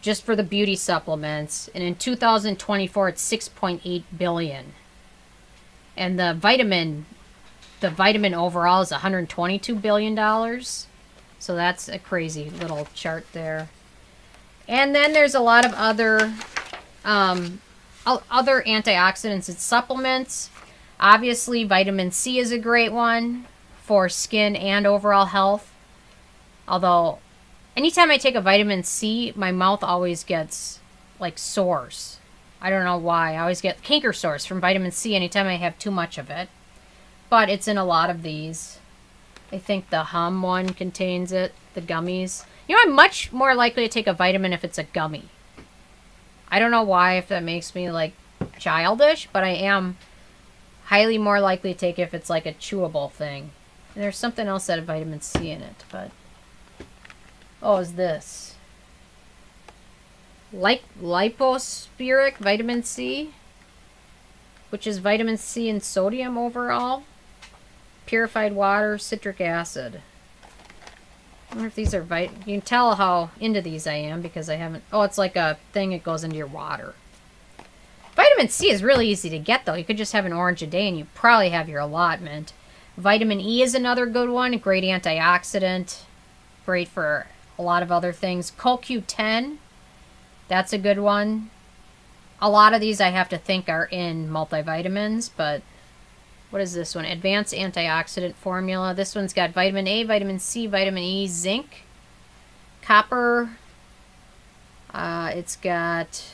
just for the beauty supplements, and in 2024 it's 6.8 billion. And the vitamin the vitamin overall is 122 billion dollars. So that's a crazy little chart there. And then there's a lot of other um, other antioxidants and supplements. Obviously, vitamin C is a great one for skin and overall health. Although, anytime I take a vitamin C, my mouth always gets like sores. I don't know why. I always get canker sores from vitamin C anytime I have too much of it. But it's in a lot of these. I think the hum one contains it, the gummies. You know, I'm much more likely to take a vitamin if it's a gummy. I don't know why, if that makes me like childish, but I am highly more likely to take if it's like a chewable thing. And there's something else that had vitamin C in it, but oh, is this like lipospheric vitamin C, which is vitamin C and sodium overall, purified water, citric acid. I wonder if these are vit. You can tell how into these I am because I haven't. Oh, it's like a thing that goes into your water. Vitamin C is really easy to get though. You could just have an orange a day and you probably have your allotment. Vitamin E is another good one. Great antioxidant. Great for a lot of other things. CoQ10. That's a good one. a lot of these I have to think are in multivitamins, but what is this one? Advanced antioxidant formula. This one's got vitamin A, vitamin C, vitamin E, zinc, copper. Uh, it's got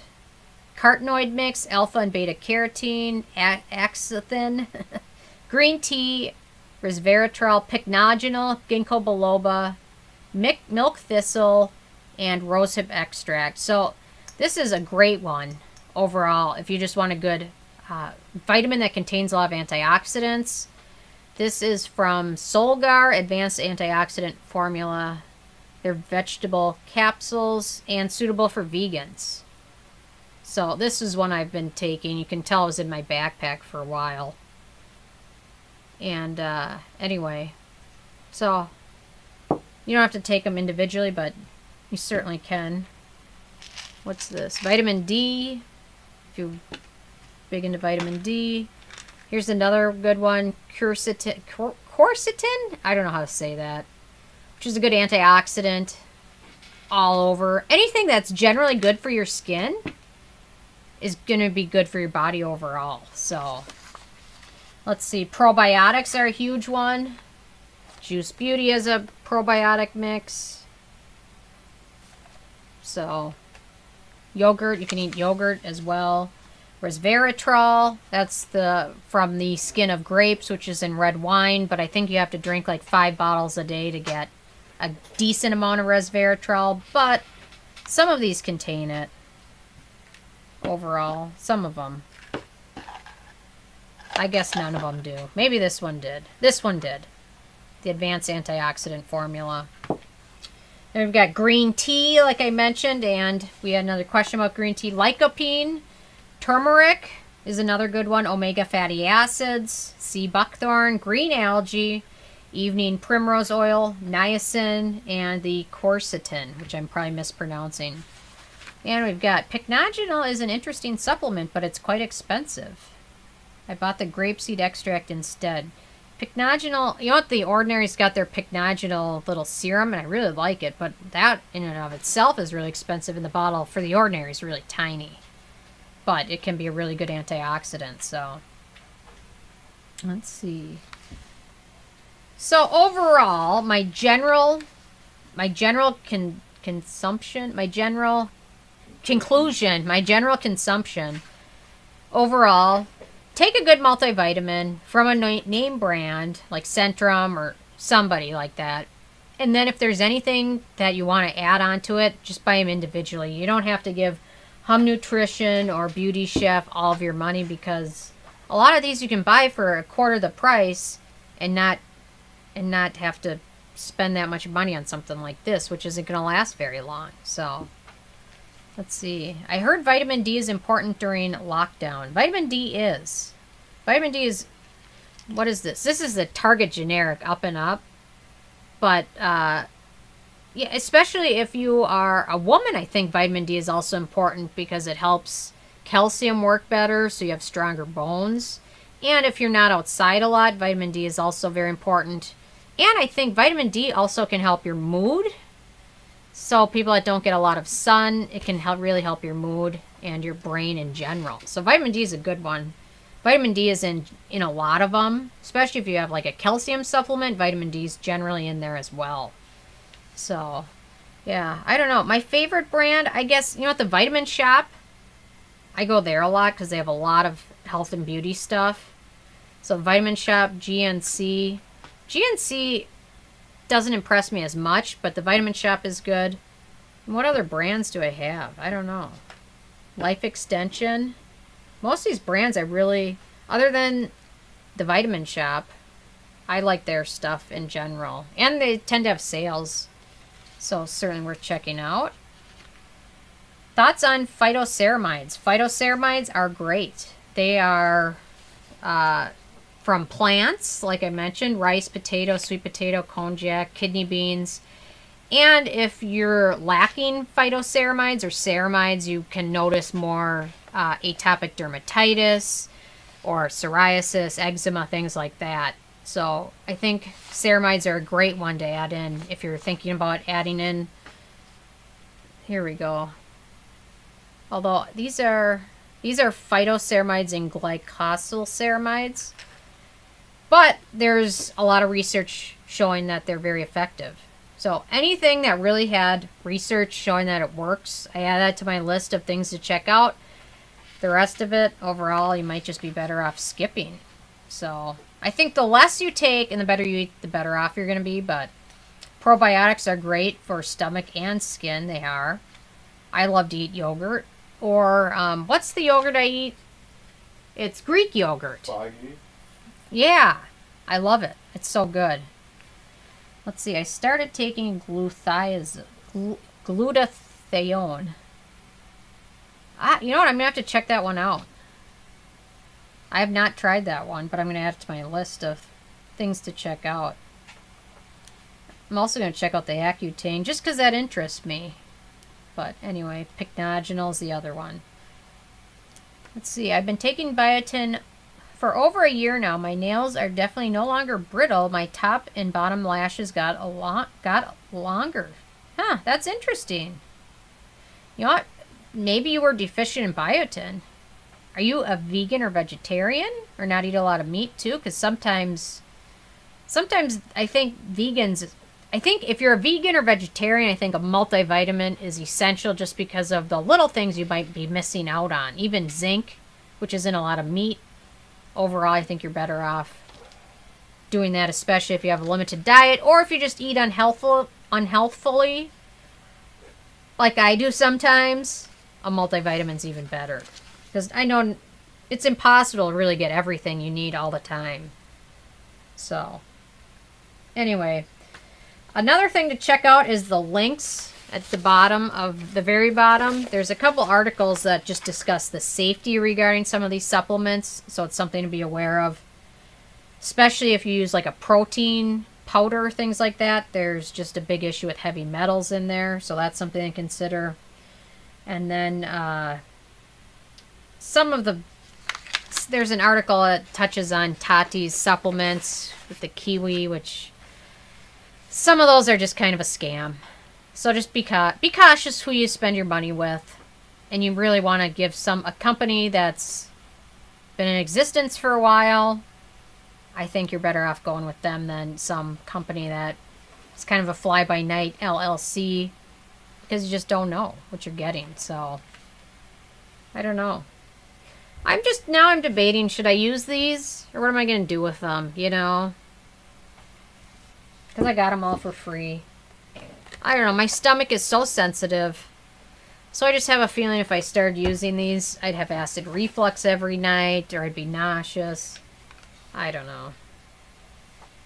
carotenoid mix, alpha and beta carotene, axanthin, green tea, resveratrol, pycnogenol, ginkgo biloba, milk thistle, and rosehip extract. So this is a great one overall if you just want a good uh, vitamin that contains a lot of antioxidants. This is from Solgar Advanced Antioxidant Formula. They're vegetable capsules and suitable for vegans. So this is one I've been taking. You can tell it was in my backpack for a while. And uh, anyway, so you don't have to take them individually, but you certainly can. What's this? Vitamin D. If you're big into vitamin D. Here's another good one. Quercetin. Quercetin? I don't know how to say that. Which is a good antioxidant all over. Anything that's generally good for your skin is going to be good for your body overall. So, let's see. Probiotics are a huge one. Juice Beauty is a probiotic mix. So, yogurt, you can eat yogurt as well. Resveratrol, that's the from the skin of grapes, which is in red wine, but I think you have to drink like five bottles a day to get a decent amount of resveratrol, but some of these contain it overall. Some of them. I guess none of them do. Maybe this one did. This one did. The Advanced Antioxidant Formula. We've got green tea, like I mentioned, and we had another question about green tea. Lycopene, turmeric is another good one. Omega fatty acids, sea buckthorn, green algae, evening primrose oil, niacin, and the quercetin, which I'm probably mispronouncing. And we've got pycnogenol is an interesting supplement, but it's quite expensive. I bought the grapeseed extract instead. Pycnogenol, you know what? The Ordinary's got their pycnogenol little serum, and I really like it, but that in and of itself is really expensive, and the bottle for the Ordinary is really tiny. But it can be a really good antioxidant, so. Let's see. So overall, my general, my general con consumption, my general conclusion, my general consumption overall take a good multivitamin from a name brand like Centrum or somebody like that. And then if there's anything that you want to add on to it, just buy them individually. You don't have to give Hum Nutrition or Beauty Chef all of your money because a lot of these you can buy for a quarter the price and not and not have to spend that much money on something like this, which isn't going to last very long. So, let's see. I heard vitamin D is important during lockdown. Vitamin D is. Vitamin D is, what is this? This is the Target generic up and up. But, uh, yeah, especially if you are a woman, I think vitamin D is also important because it helps calcium work better so you have stronger bones. And if you're not outside a lot, vitamin D is also very important. And I think vitamin D also can help your mood. So people that don't get a lot of sun, it can help really help your mood and your brain in general. So vitamin D is a good one. Vitamin D is in in a lot of them, especially if you have like a calcium supplement. Vitamin D is generally in there as well. So, yeah, I don't know. My favorite brand, I guess, you know, at the Vitamin Shoppe, I go there a lot because they have a lot of health and beauty stuff. So Vitamin Shoppe, GNC. GNC doesn't impress me as much, but the Vitamin Shoppe is good. And what other brands do I have? I don't know. Life Extension most of these brands I really, other than the Vitamin Shoppe, I like their stuff in general. And they tend to have sales. So certainly worth checking out. Thoughts on phytoceramides. Phytoceramides are great. They are uh, from plants, like I mentioned, rice, potato, sweet potato, konjac, kidney beans. And if you're lacking phytoceramides or ceramides, you can notice more uh, atopic dermatitis or psoriasis, eczema, things like that. So I think ceramides are a great one to add in if you're thinking about adding in. Here we go. Although these are, These are phytoceramides and glycosylceramides. But there's a lot of research showing that they're very effective. So anything that really had research showing that it works, I add that to my list of things to check out. The rest of it, overall, you might just be better off skipping. So I think the less you take and the better you eat, the better off you're going to be. But probiotics are great for stomach and skin. They are. I love to eat yogurt. Or um, what's the yogurt I eat? It's Greek yogurt. Yeah, I love it. It's so good. Let's see. I started taking glutathione. Ah, you know what? I'm gonna have to check that one out. I have not tried that one, but I'm gonna add it to my list of things to check out. I'm also gonna check out the Accutane just because that interests me. But anyway, Pycnogenol is the other one. Let's see. I've been taking biotin for over a year now. My nails are definitely no longer brittle. My top and bottom lashes got a lot got longer. Huh, that's interesting. You know what? Maybe you were deficient in biotin. Are you a vegan or vegetarian or not eat a lot of meat too? Because sometimes, sometimes I think vegans. I think if you're a vegan or vegetarian, I think a multivitamin is essential just because of the little things you might be missing out on. Even zinc, which is in a lot of meat. Overall, I think you're better off doing that, especially if you have a limited diet or if you just eat unhealthful, unhealthfully, like I do sometimes. A multivitamin's even better. Because I know it's impossible to really get everything you need all the time. So, anyway, another thing to check out is the links at the bottom of the very bottom. There's a couple articles that just discuss the safety regarding some of these supplements, so it's something to be aware of. Especially if you use like a protein powder, things like that. There's just a big issue with heavy metals in there, so that's something to consider. And then uh, some of the there's an article that touches on Tati's supplements with the kiwi, which some of those are just kind of a scam. So just be ca- be cautious who you spend your money with, and you really want to give some a company that's been in existence for a while. I think you're better off going with them than some company that is kind of a fly by night LLC because you just don't know what you're getting. So I don't know. I'm just now I'm debating should I use these or what am I going to do with them, you know? Cuz I got them all for free. I don't know, my stomach is so sensitive. So I just have a feeling if I started using these, I'd have acid reflux every night or I'd be nauseous. I don't know.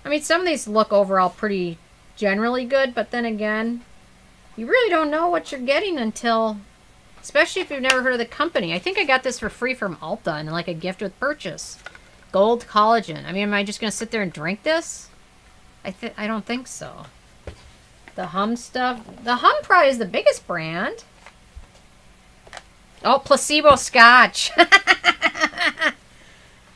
I mean, some of these look overall pretty generally good, but then again, you really don't know what you're getting until Especially if you've never heard of the company. I think I got this for free from Ulta and like a gift with purchase. Gold collagen. I mean, am I just going to sit there and drink this? I I don't think so. The Hum stuff. The Hum probably is the biggest brand. Oh, placebo scotch. oh,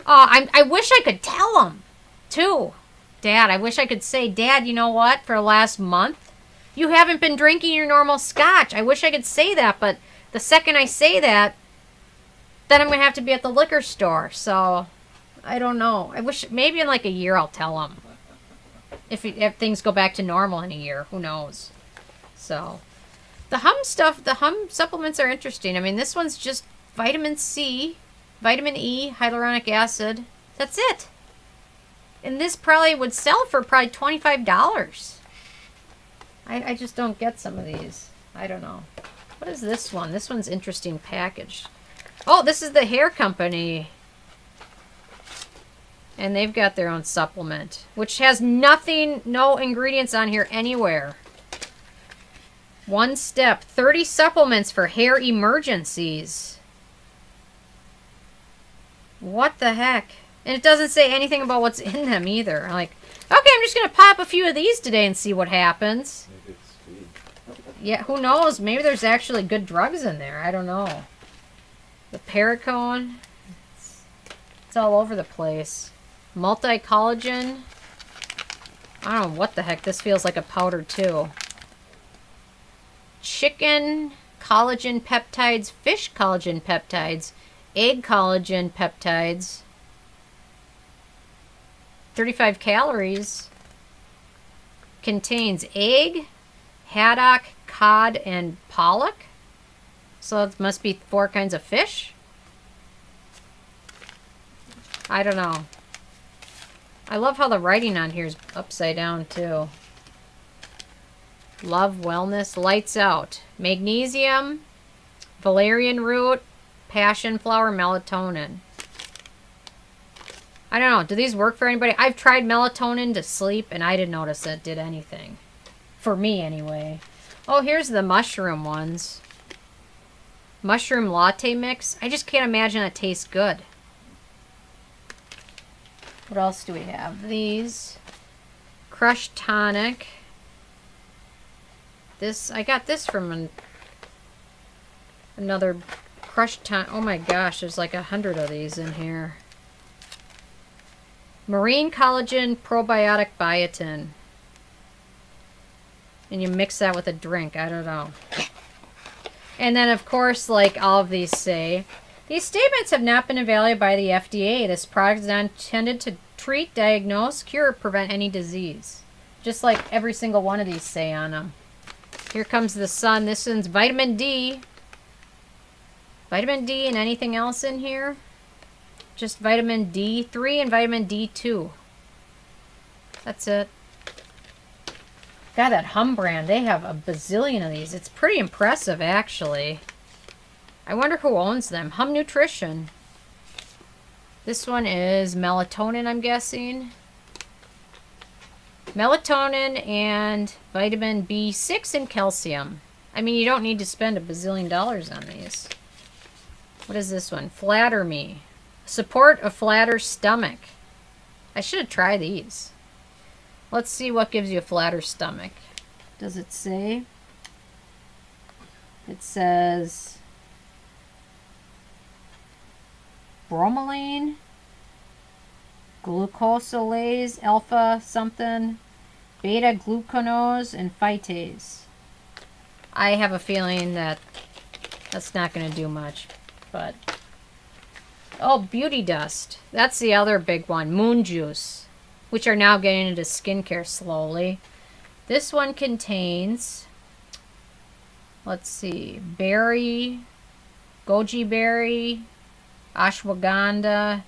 I'm, I wish I could tell them, too. Dad, I wish I could say, Dad, you know what? For the last month, you haven't been drinking your normal scotch. I wish I could say that, but the second I say that, then I'm going to have to be at the liquor store. So, I don't know. I wish, maybe in like a year I'll tell them. If, if things go back to normal in a year, who knows? So, the hum stuff, the hum supplements are interesting. I mean, this one's just vitamin C, vitamin E, hyaluronic acid. That's it. And this probably would sell for probably $25. I, I just don't get some of these. I don't know. What is this one? This one's interesting packaged. Oh, this is the hair company. And they've got their own supplement, which has nothing, no ingredients on here anywhere. One step, 30 supplements for hair emergencies. What the heck? And it doesn't say anything about what's in them either. Like, okay, I'm just going to pop a few of these today and see what happens. Yeah, who knows? Maybe there's actually good drugs in there. I don't know. The Perricone. It's, it's all over the place. Multi-collagen. I don't know what the heck. This feels like a powder too. Chicken collagen peptides, fish collagen peptides, egg collagen peptides. 35 calories. Contains egg, haddock, cod, and pollock. So it must be four kinds of fish. I don't know. I love how the writing on here is upside down too. Love, wellness, lights out. Magnesium, valerian root, passion flower, melatonin. I don't know. Do these work for anybody? I've tried melatonin to sleep and I didn't notice that did anything. For me, anyway. Oh, here's the mushroom ones. Mushroom latte mix. I just can't imagine it tastes good. What else do we have? These. Crushed tonic. This, I got this from an, another crushed tonic. Oh my gosh, there's like a hundred of these in here. Marine collagen probiotic biotin. And you mix that with a drink. I don't know. And then, of course, like all of these say, these statements have not been evaluated by the FDA. This product is not intended to treat, diagnose, cure, or prevent any disease. Just like every single one of these say on them. Here comes the sun. This one's vitamin D. Vitamin D and anything else in here? Just vitamin D3 and vitamin D2. That's it. God, that Hum brand, they have a bazillion of these. It's pretty impressive, actually. I wonder who owns them. Hum Nutrition. This one is melatonin, I'm guessing. Melatonin and vitamin B6 and calcium. I mean, you don't need to spend a bazillion dollars on these. What is this one? Flatter Me. Support a flatter stomach. I should have tried these. Let's see what gives you a flatter stomach. Does it say? It says bromelain, glucosilase, alpha something, beta glucanose, and phytase. I have a feeling that that's not going to do much, but... Oh, beauty dust. That's the other big one. Moon juice, which are now getting into skincare slowly. This one contains, let's see, berry, goji berry, ashwagandha,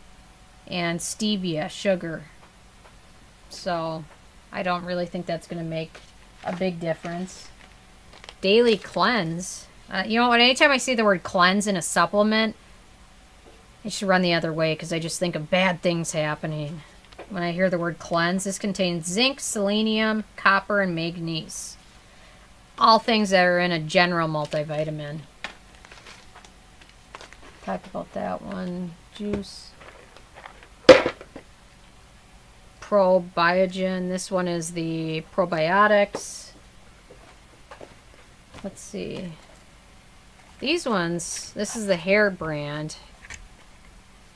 and stevia sugar. So I don't really think that's going to make a big difference. Daily cleanse. Uh, you know what? Anytime I see the word cleanse in a supplement, I should run the other way because I just think of bad things happening. When I hear the word cleanse, this contains zinc, selenium, copper, and manganese. All things that are in a general multivitamin. Talked about that one. Juice. Probiogen. This one is the probiotics. Let's see. These ones, this is the hair brand.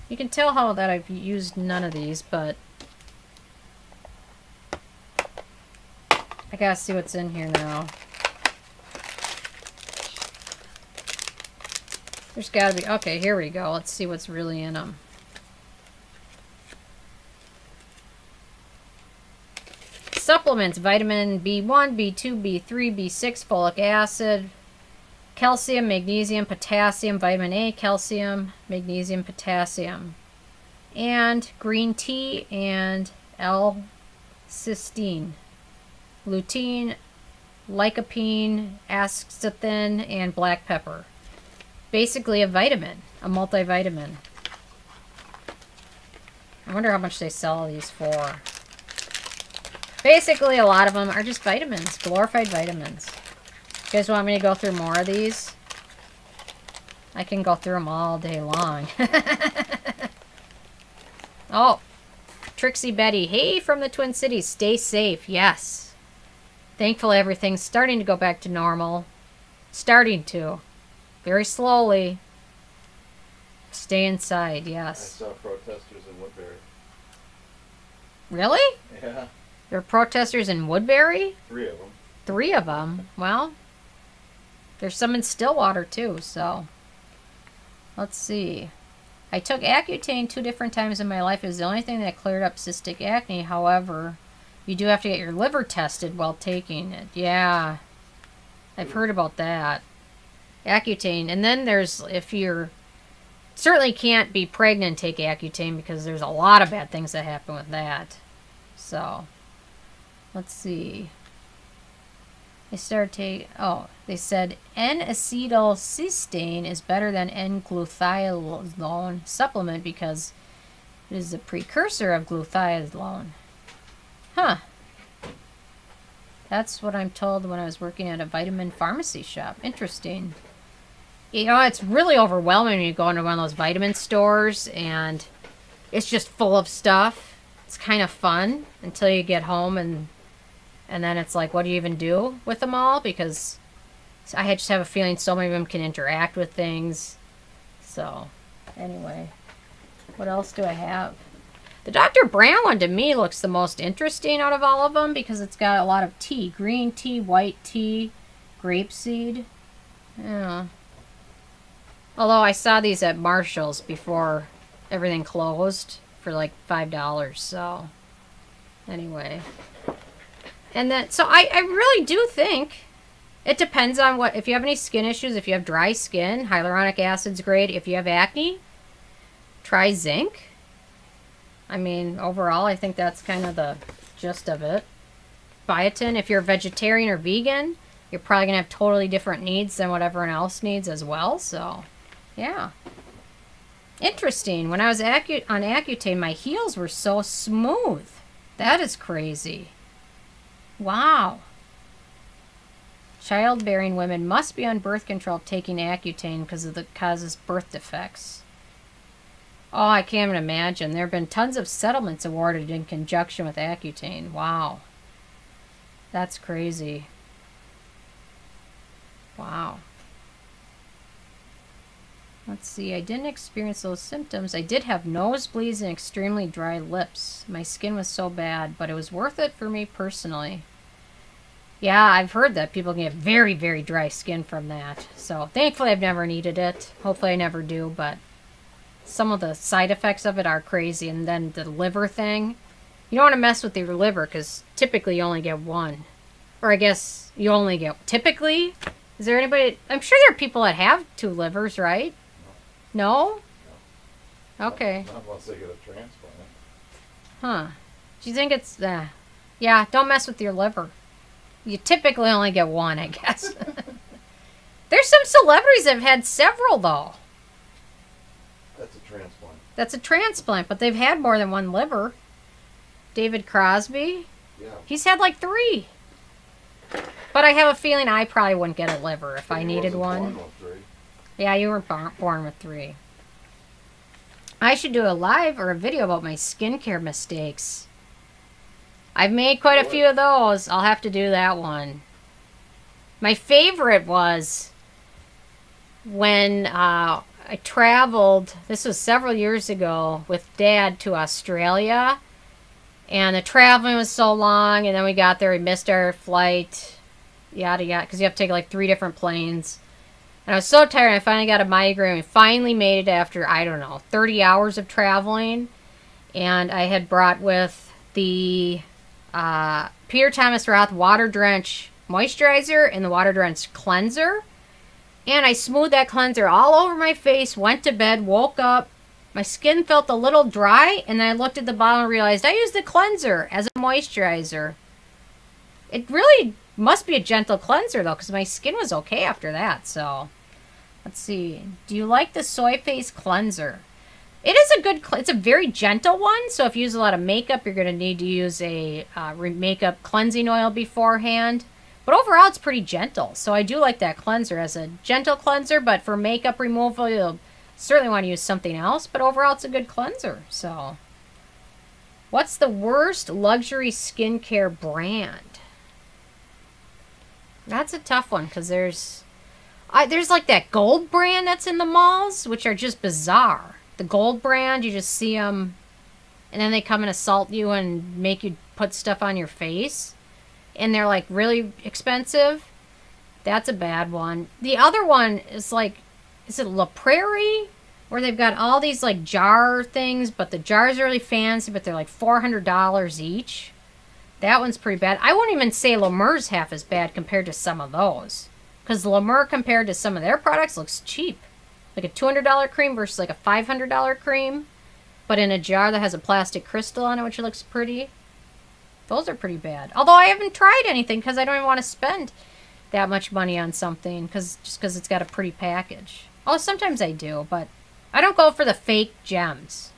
You can tell how that I've used none of these, but I gotta see what's in here now. There's gotta be, okay, here we go. Let's see what's really in them. Supplements, vitamin B1, B2, B3, B6, folic acid, calcium, magnesium, potassium, vitamin A, calcium, magnesium, potassium, and green tea and L-cysteine, lutein, lycopene, astatine, and black pepper. Basically a vitamin, a multivitamin. I wonder how much they sell these for. Basically, a lot of them are just vitamins, glorified vitamins. You guys want me to go through more of these? I can go through them all day long. oh, Trixie Betty. Hey, from the Twin Cities. Stay safe. Yes. Thankfully, everything's starting to go back to normal. Starting to. Very slowly. Stay inside, yes. I saw protesters in Woodbury. Really? Yeah, There are protesters in Woodbury? three of them. Three of them. Well, there's some in Stillwater too, so. Let's see. I took Accutane two different times in my life. It was the only thing that cleared up cystic acne. However, you do have to get your liver tested while taking it. Yeah, I've heard about that. Accutane. And then there's, if you're, certainly can't be pregnant take Accutane because there's a lot of bad things that happen with that. So, let's see. They started taking, oh, they said N-acetylcysteine is better than N-glutathione supplement because it is a precursor of glutathione. Huh. That's what I'm told when I was working at a vitamin pharmacy shop. Interesting. You know, it's really overwhelming when you go into one of those vitamin stores and it's just full of stuff. It's kind of fun until you get home and and then it's like, what do you even do with them all? Because I just have a feeling so many of them can interact with things. So, anyway, what else do I have? The Dr. Brown one to me looks the most interesting out of all of them because it's got a lot of tea. Green tea, white tea, grapeseed. Yeah. Although I saw these at Marshall's before everything closed for like $5. So, anyway. And then, so I, I really do think it depends on what, if you have any skin issues, if you have dry skin, hyaluronic acid's great. If you have acne, try zinc. I mean, overall, I think that's kind of the gist of it. Biotin, if you're a vegetarian or vegan, you're probably going to have totally different needs than what everyone else needs as well. So, yeah. Interesting. When I was on Accutane, my heels were so smooth. That is crazy. Wow. Childbearing women must be on birth control taking Accutane because of the causes birth defects. Oh, I can't even imagine. There have been tons of settlements awarded in conjunction with Accutane. Wow. That's crazy. Wow. Let's see, I didn't experience those symptoms. I did have nosebleeds and extremely dry lips. My skin was so bad, but it was worth it for me personally. Yeah, I've heard that people can get very, very dry skin from that. So, thankfully I've never needed it. Hopefully I never do, but some of the side effects of it are crazy. And then the liver thing, you don't want to mess with your liver because typically you only get one. Or I guess you only get, typically? Is there anybody, I'm sure there are people that have two livers, right? No? Okay. Not unless they get a transplant. Huh. Do you think it's, uh, yeah, don't mess with your liver. You typically only get one, I guess. There's some celebrities that have had several, though. That's a transplant. That's a transplant, but they've had more than one liver. David Crosby, Yeah. he's had like three. But I have a feeling I probably wouldn't get a liver if I needed wasn't one. Yeah, you were born with three. I should do a live or a video about my skincare mistakes. I've made quite a few of those. I'll have to do that one. My favorite was when uh, I traveled, this was several years ago, with Dad to Australia. And the traveling was so long, and then we got there, we missed our flight, yada yada, because you have to take like three different planes. And I was so tired, I finally got a migraine. We finally made it after, I don't know, 30 hours of traveling. And I had brought with the uh, Peter Thomas Roth Water Drench Moisturizer and the Water Drench Cleanser. And I smoothed that cleanser all over my face, went to bed, woke up. My skin felt a little dry, and then I looked at the bottle and realized I used the cleanser as a moisturizer. It really must be a gentle cleanser, though, because my skin was okay after that, so... Let's see. Do you like the Soy Face Cleanser? It is a good, it's a very gentle one. So if you use a lot of makeup, you're going to need to use a uh, makeup cleansing oil beforehand. But overall, it's pretty gentle. So I do like that cleanser as a gentle cleanser. But for makeup removal, you'll certainly want to use something else. But overall, it's a good cleanser. So, what's the worst luxury skincare brand? That's a tough one because there's I, there's like that gold brand that's in the malls, which are just bizarre. The gold brand, you just see them, and then they come and assault you and make you put stuff on your face, and they're like really expensive. That's a bad one. The other one is like, is it La Prairie? Where they've got all these like jar things, but the jars are really fancy, but they're like four hundred dollars each. That one's pretty bad. I won't even say La Mer's half as bad compared to some of those. Because La Mer compared to some of their products looks cheap. Like a $200 cream versus like a $500 cream. But in a jar that has a plastic crystal on it, which looks pretty. Those are pretty bad. Although I haven't tried anything because I don't even want to spend that much money on something cause, just because it's got a pretty package. Oh, sometimes I do, but I don't go for the fake gems.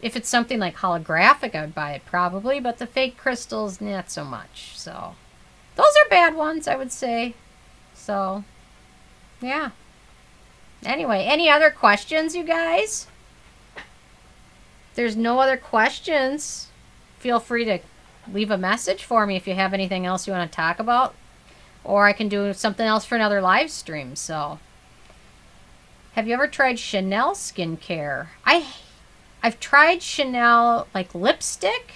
If it's something like holographic, I would buy it probably, but the fake crystals, not so much. So, those are bad ones, I would say. So, yeah. Anyway, any other questions, you guys? there's no other questions, feel free to leave a message for me if you have anything else you want to talk about. Or I can do something else for another live stream, so. Have you ever tried Chanel skincare? I I've tried Chanel like lipstick,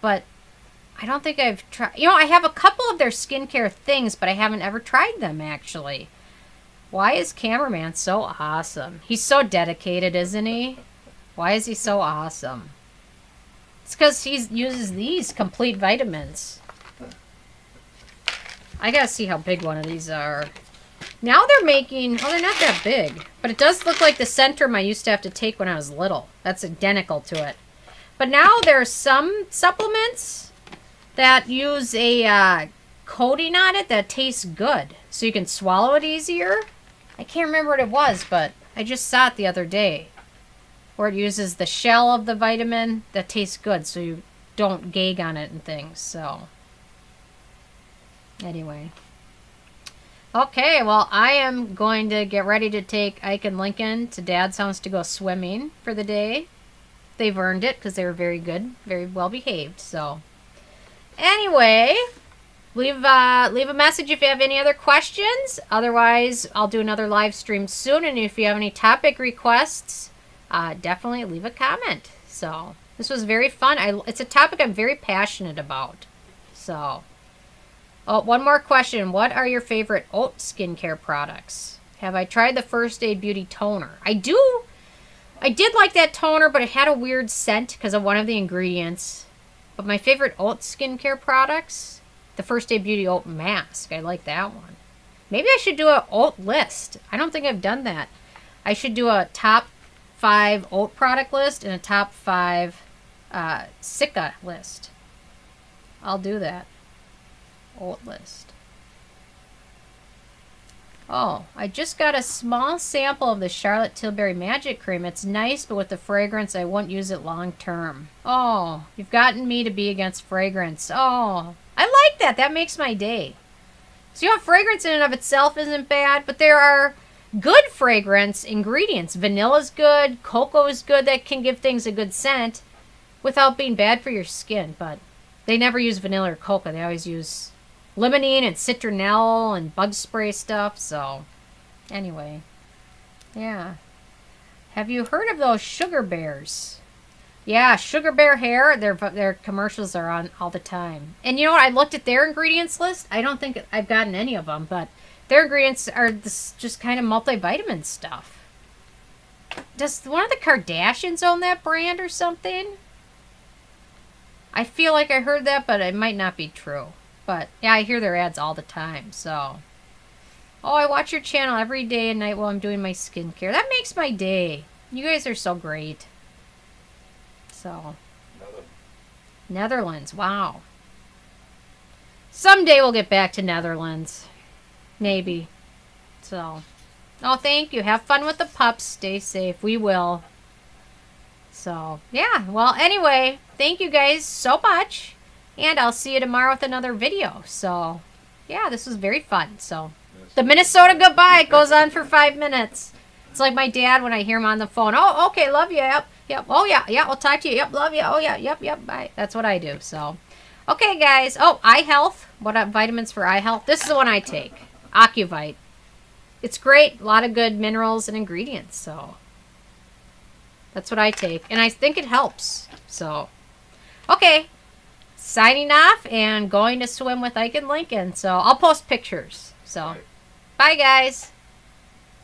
but I don't think I've tried. You know, I have a couple of their skincare things, but I haven't ever tried them actually. Why is cameraman so awesome? He's so dedicated, isn't he? Why is he so awesome? It's because he uses these complete vitamins. I gotta see how big one of these are. Now they're making, oh, they're not that big. But it does look like the Centrum I used to have to take when I was little. That's identical to it. But now there's some supplements that use a uh, coating on it that tastes good. So you can swallow it easier. I can't remember what it was, but I just saw it the other day. Where it uses the shell of the vitamin that tastes good so you don't gag on it and things. So, anyway. Okay, well, I am going to get ready to take Ike and Lincoln to Dad's house to go swimming for the day. They've earned it because they were very good, very well behaved. So, anyway, leave uh, leave a message if you have any other questions. Otherwise, I'll do another live stream soon. And if you have any topic requests, uh, definitely leave a comment. So, this was very fun. I, it's a topic I'm very passionate about. So, Oh, one more question. What are your favorite oat skincare products? Have I tried the First Aid Beauty Toner? I do. I did like that toner, but it had a weird scent because of one of the ingredients. My favorite oat skincare products? The First Aid Beauty Oat Mask. I like that one. Maybe I should do an oat list. I don't think I've done that. I should do a top five oat product list and a top five uh, Cica list. I'll do that old list. Oh, I just got a small sample of the Charlotte Tilbury Magic Cream. It's nice, but with the fragrance, I won't use it long term. Oh, you've gotten me to be against fragrance. Oh, I like that. That makes my day. So, you know, fragrance in and of itself isn't bad, but there are good fragrance ingredients. Vanilla's good, cocoa is good that can give things a good scent without being bad for your skin, but they never use vanilla or cocoa. They always use limonene and citronelle and bug spray stuff. So, anyway, yeah. Have you heard of those sugar bears? Yeah, Sugar Bear Hair. Their their commercials are on all the time. And you know what? I looked at their ingredients list. I don't think I've gotten any of them, but their ingredients are this just kind of multivitamin stuff. Does one of the Kardashians own that brand or something? I feel like I heard that, but it might not be true. But yeah, I hear their ads all the time, so. Oh, I watch your channel every day and night while I'm doing my skincare. That makes my day. You guys are so great. So. Netherlands. Wow. Someday we'll get back to Netherlands. Maybe. So. Oh, thank you. Have fun with the pups. Stay safe. We will. So, yeah. Well, anyway, thank you guys so much. And I'll see you tomorrow with another video. So, yeah, this was very fun. So, the Minnesota goodbye goes on for five minutes. It's like my dad when I hear him on the phone. Oh, okay, love you. Yep, yep. Oh, yeah, yeah, we'll talk to you. Yep, love you. Oh, yeah, yep, yep, bye. That's what I do. So, okay, guys. Oh, eye health. What up, vitamins for eye health? This is the one I take. Ocuvite. It's great. A lot of good minerals and ingredients. So, that's what I take. And I think it helps. So, okay signing off and going to swim with Ike and Lincoln. So I'll post pictures. So bye, guys.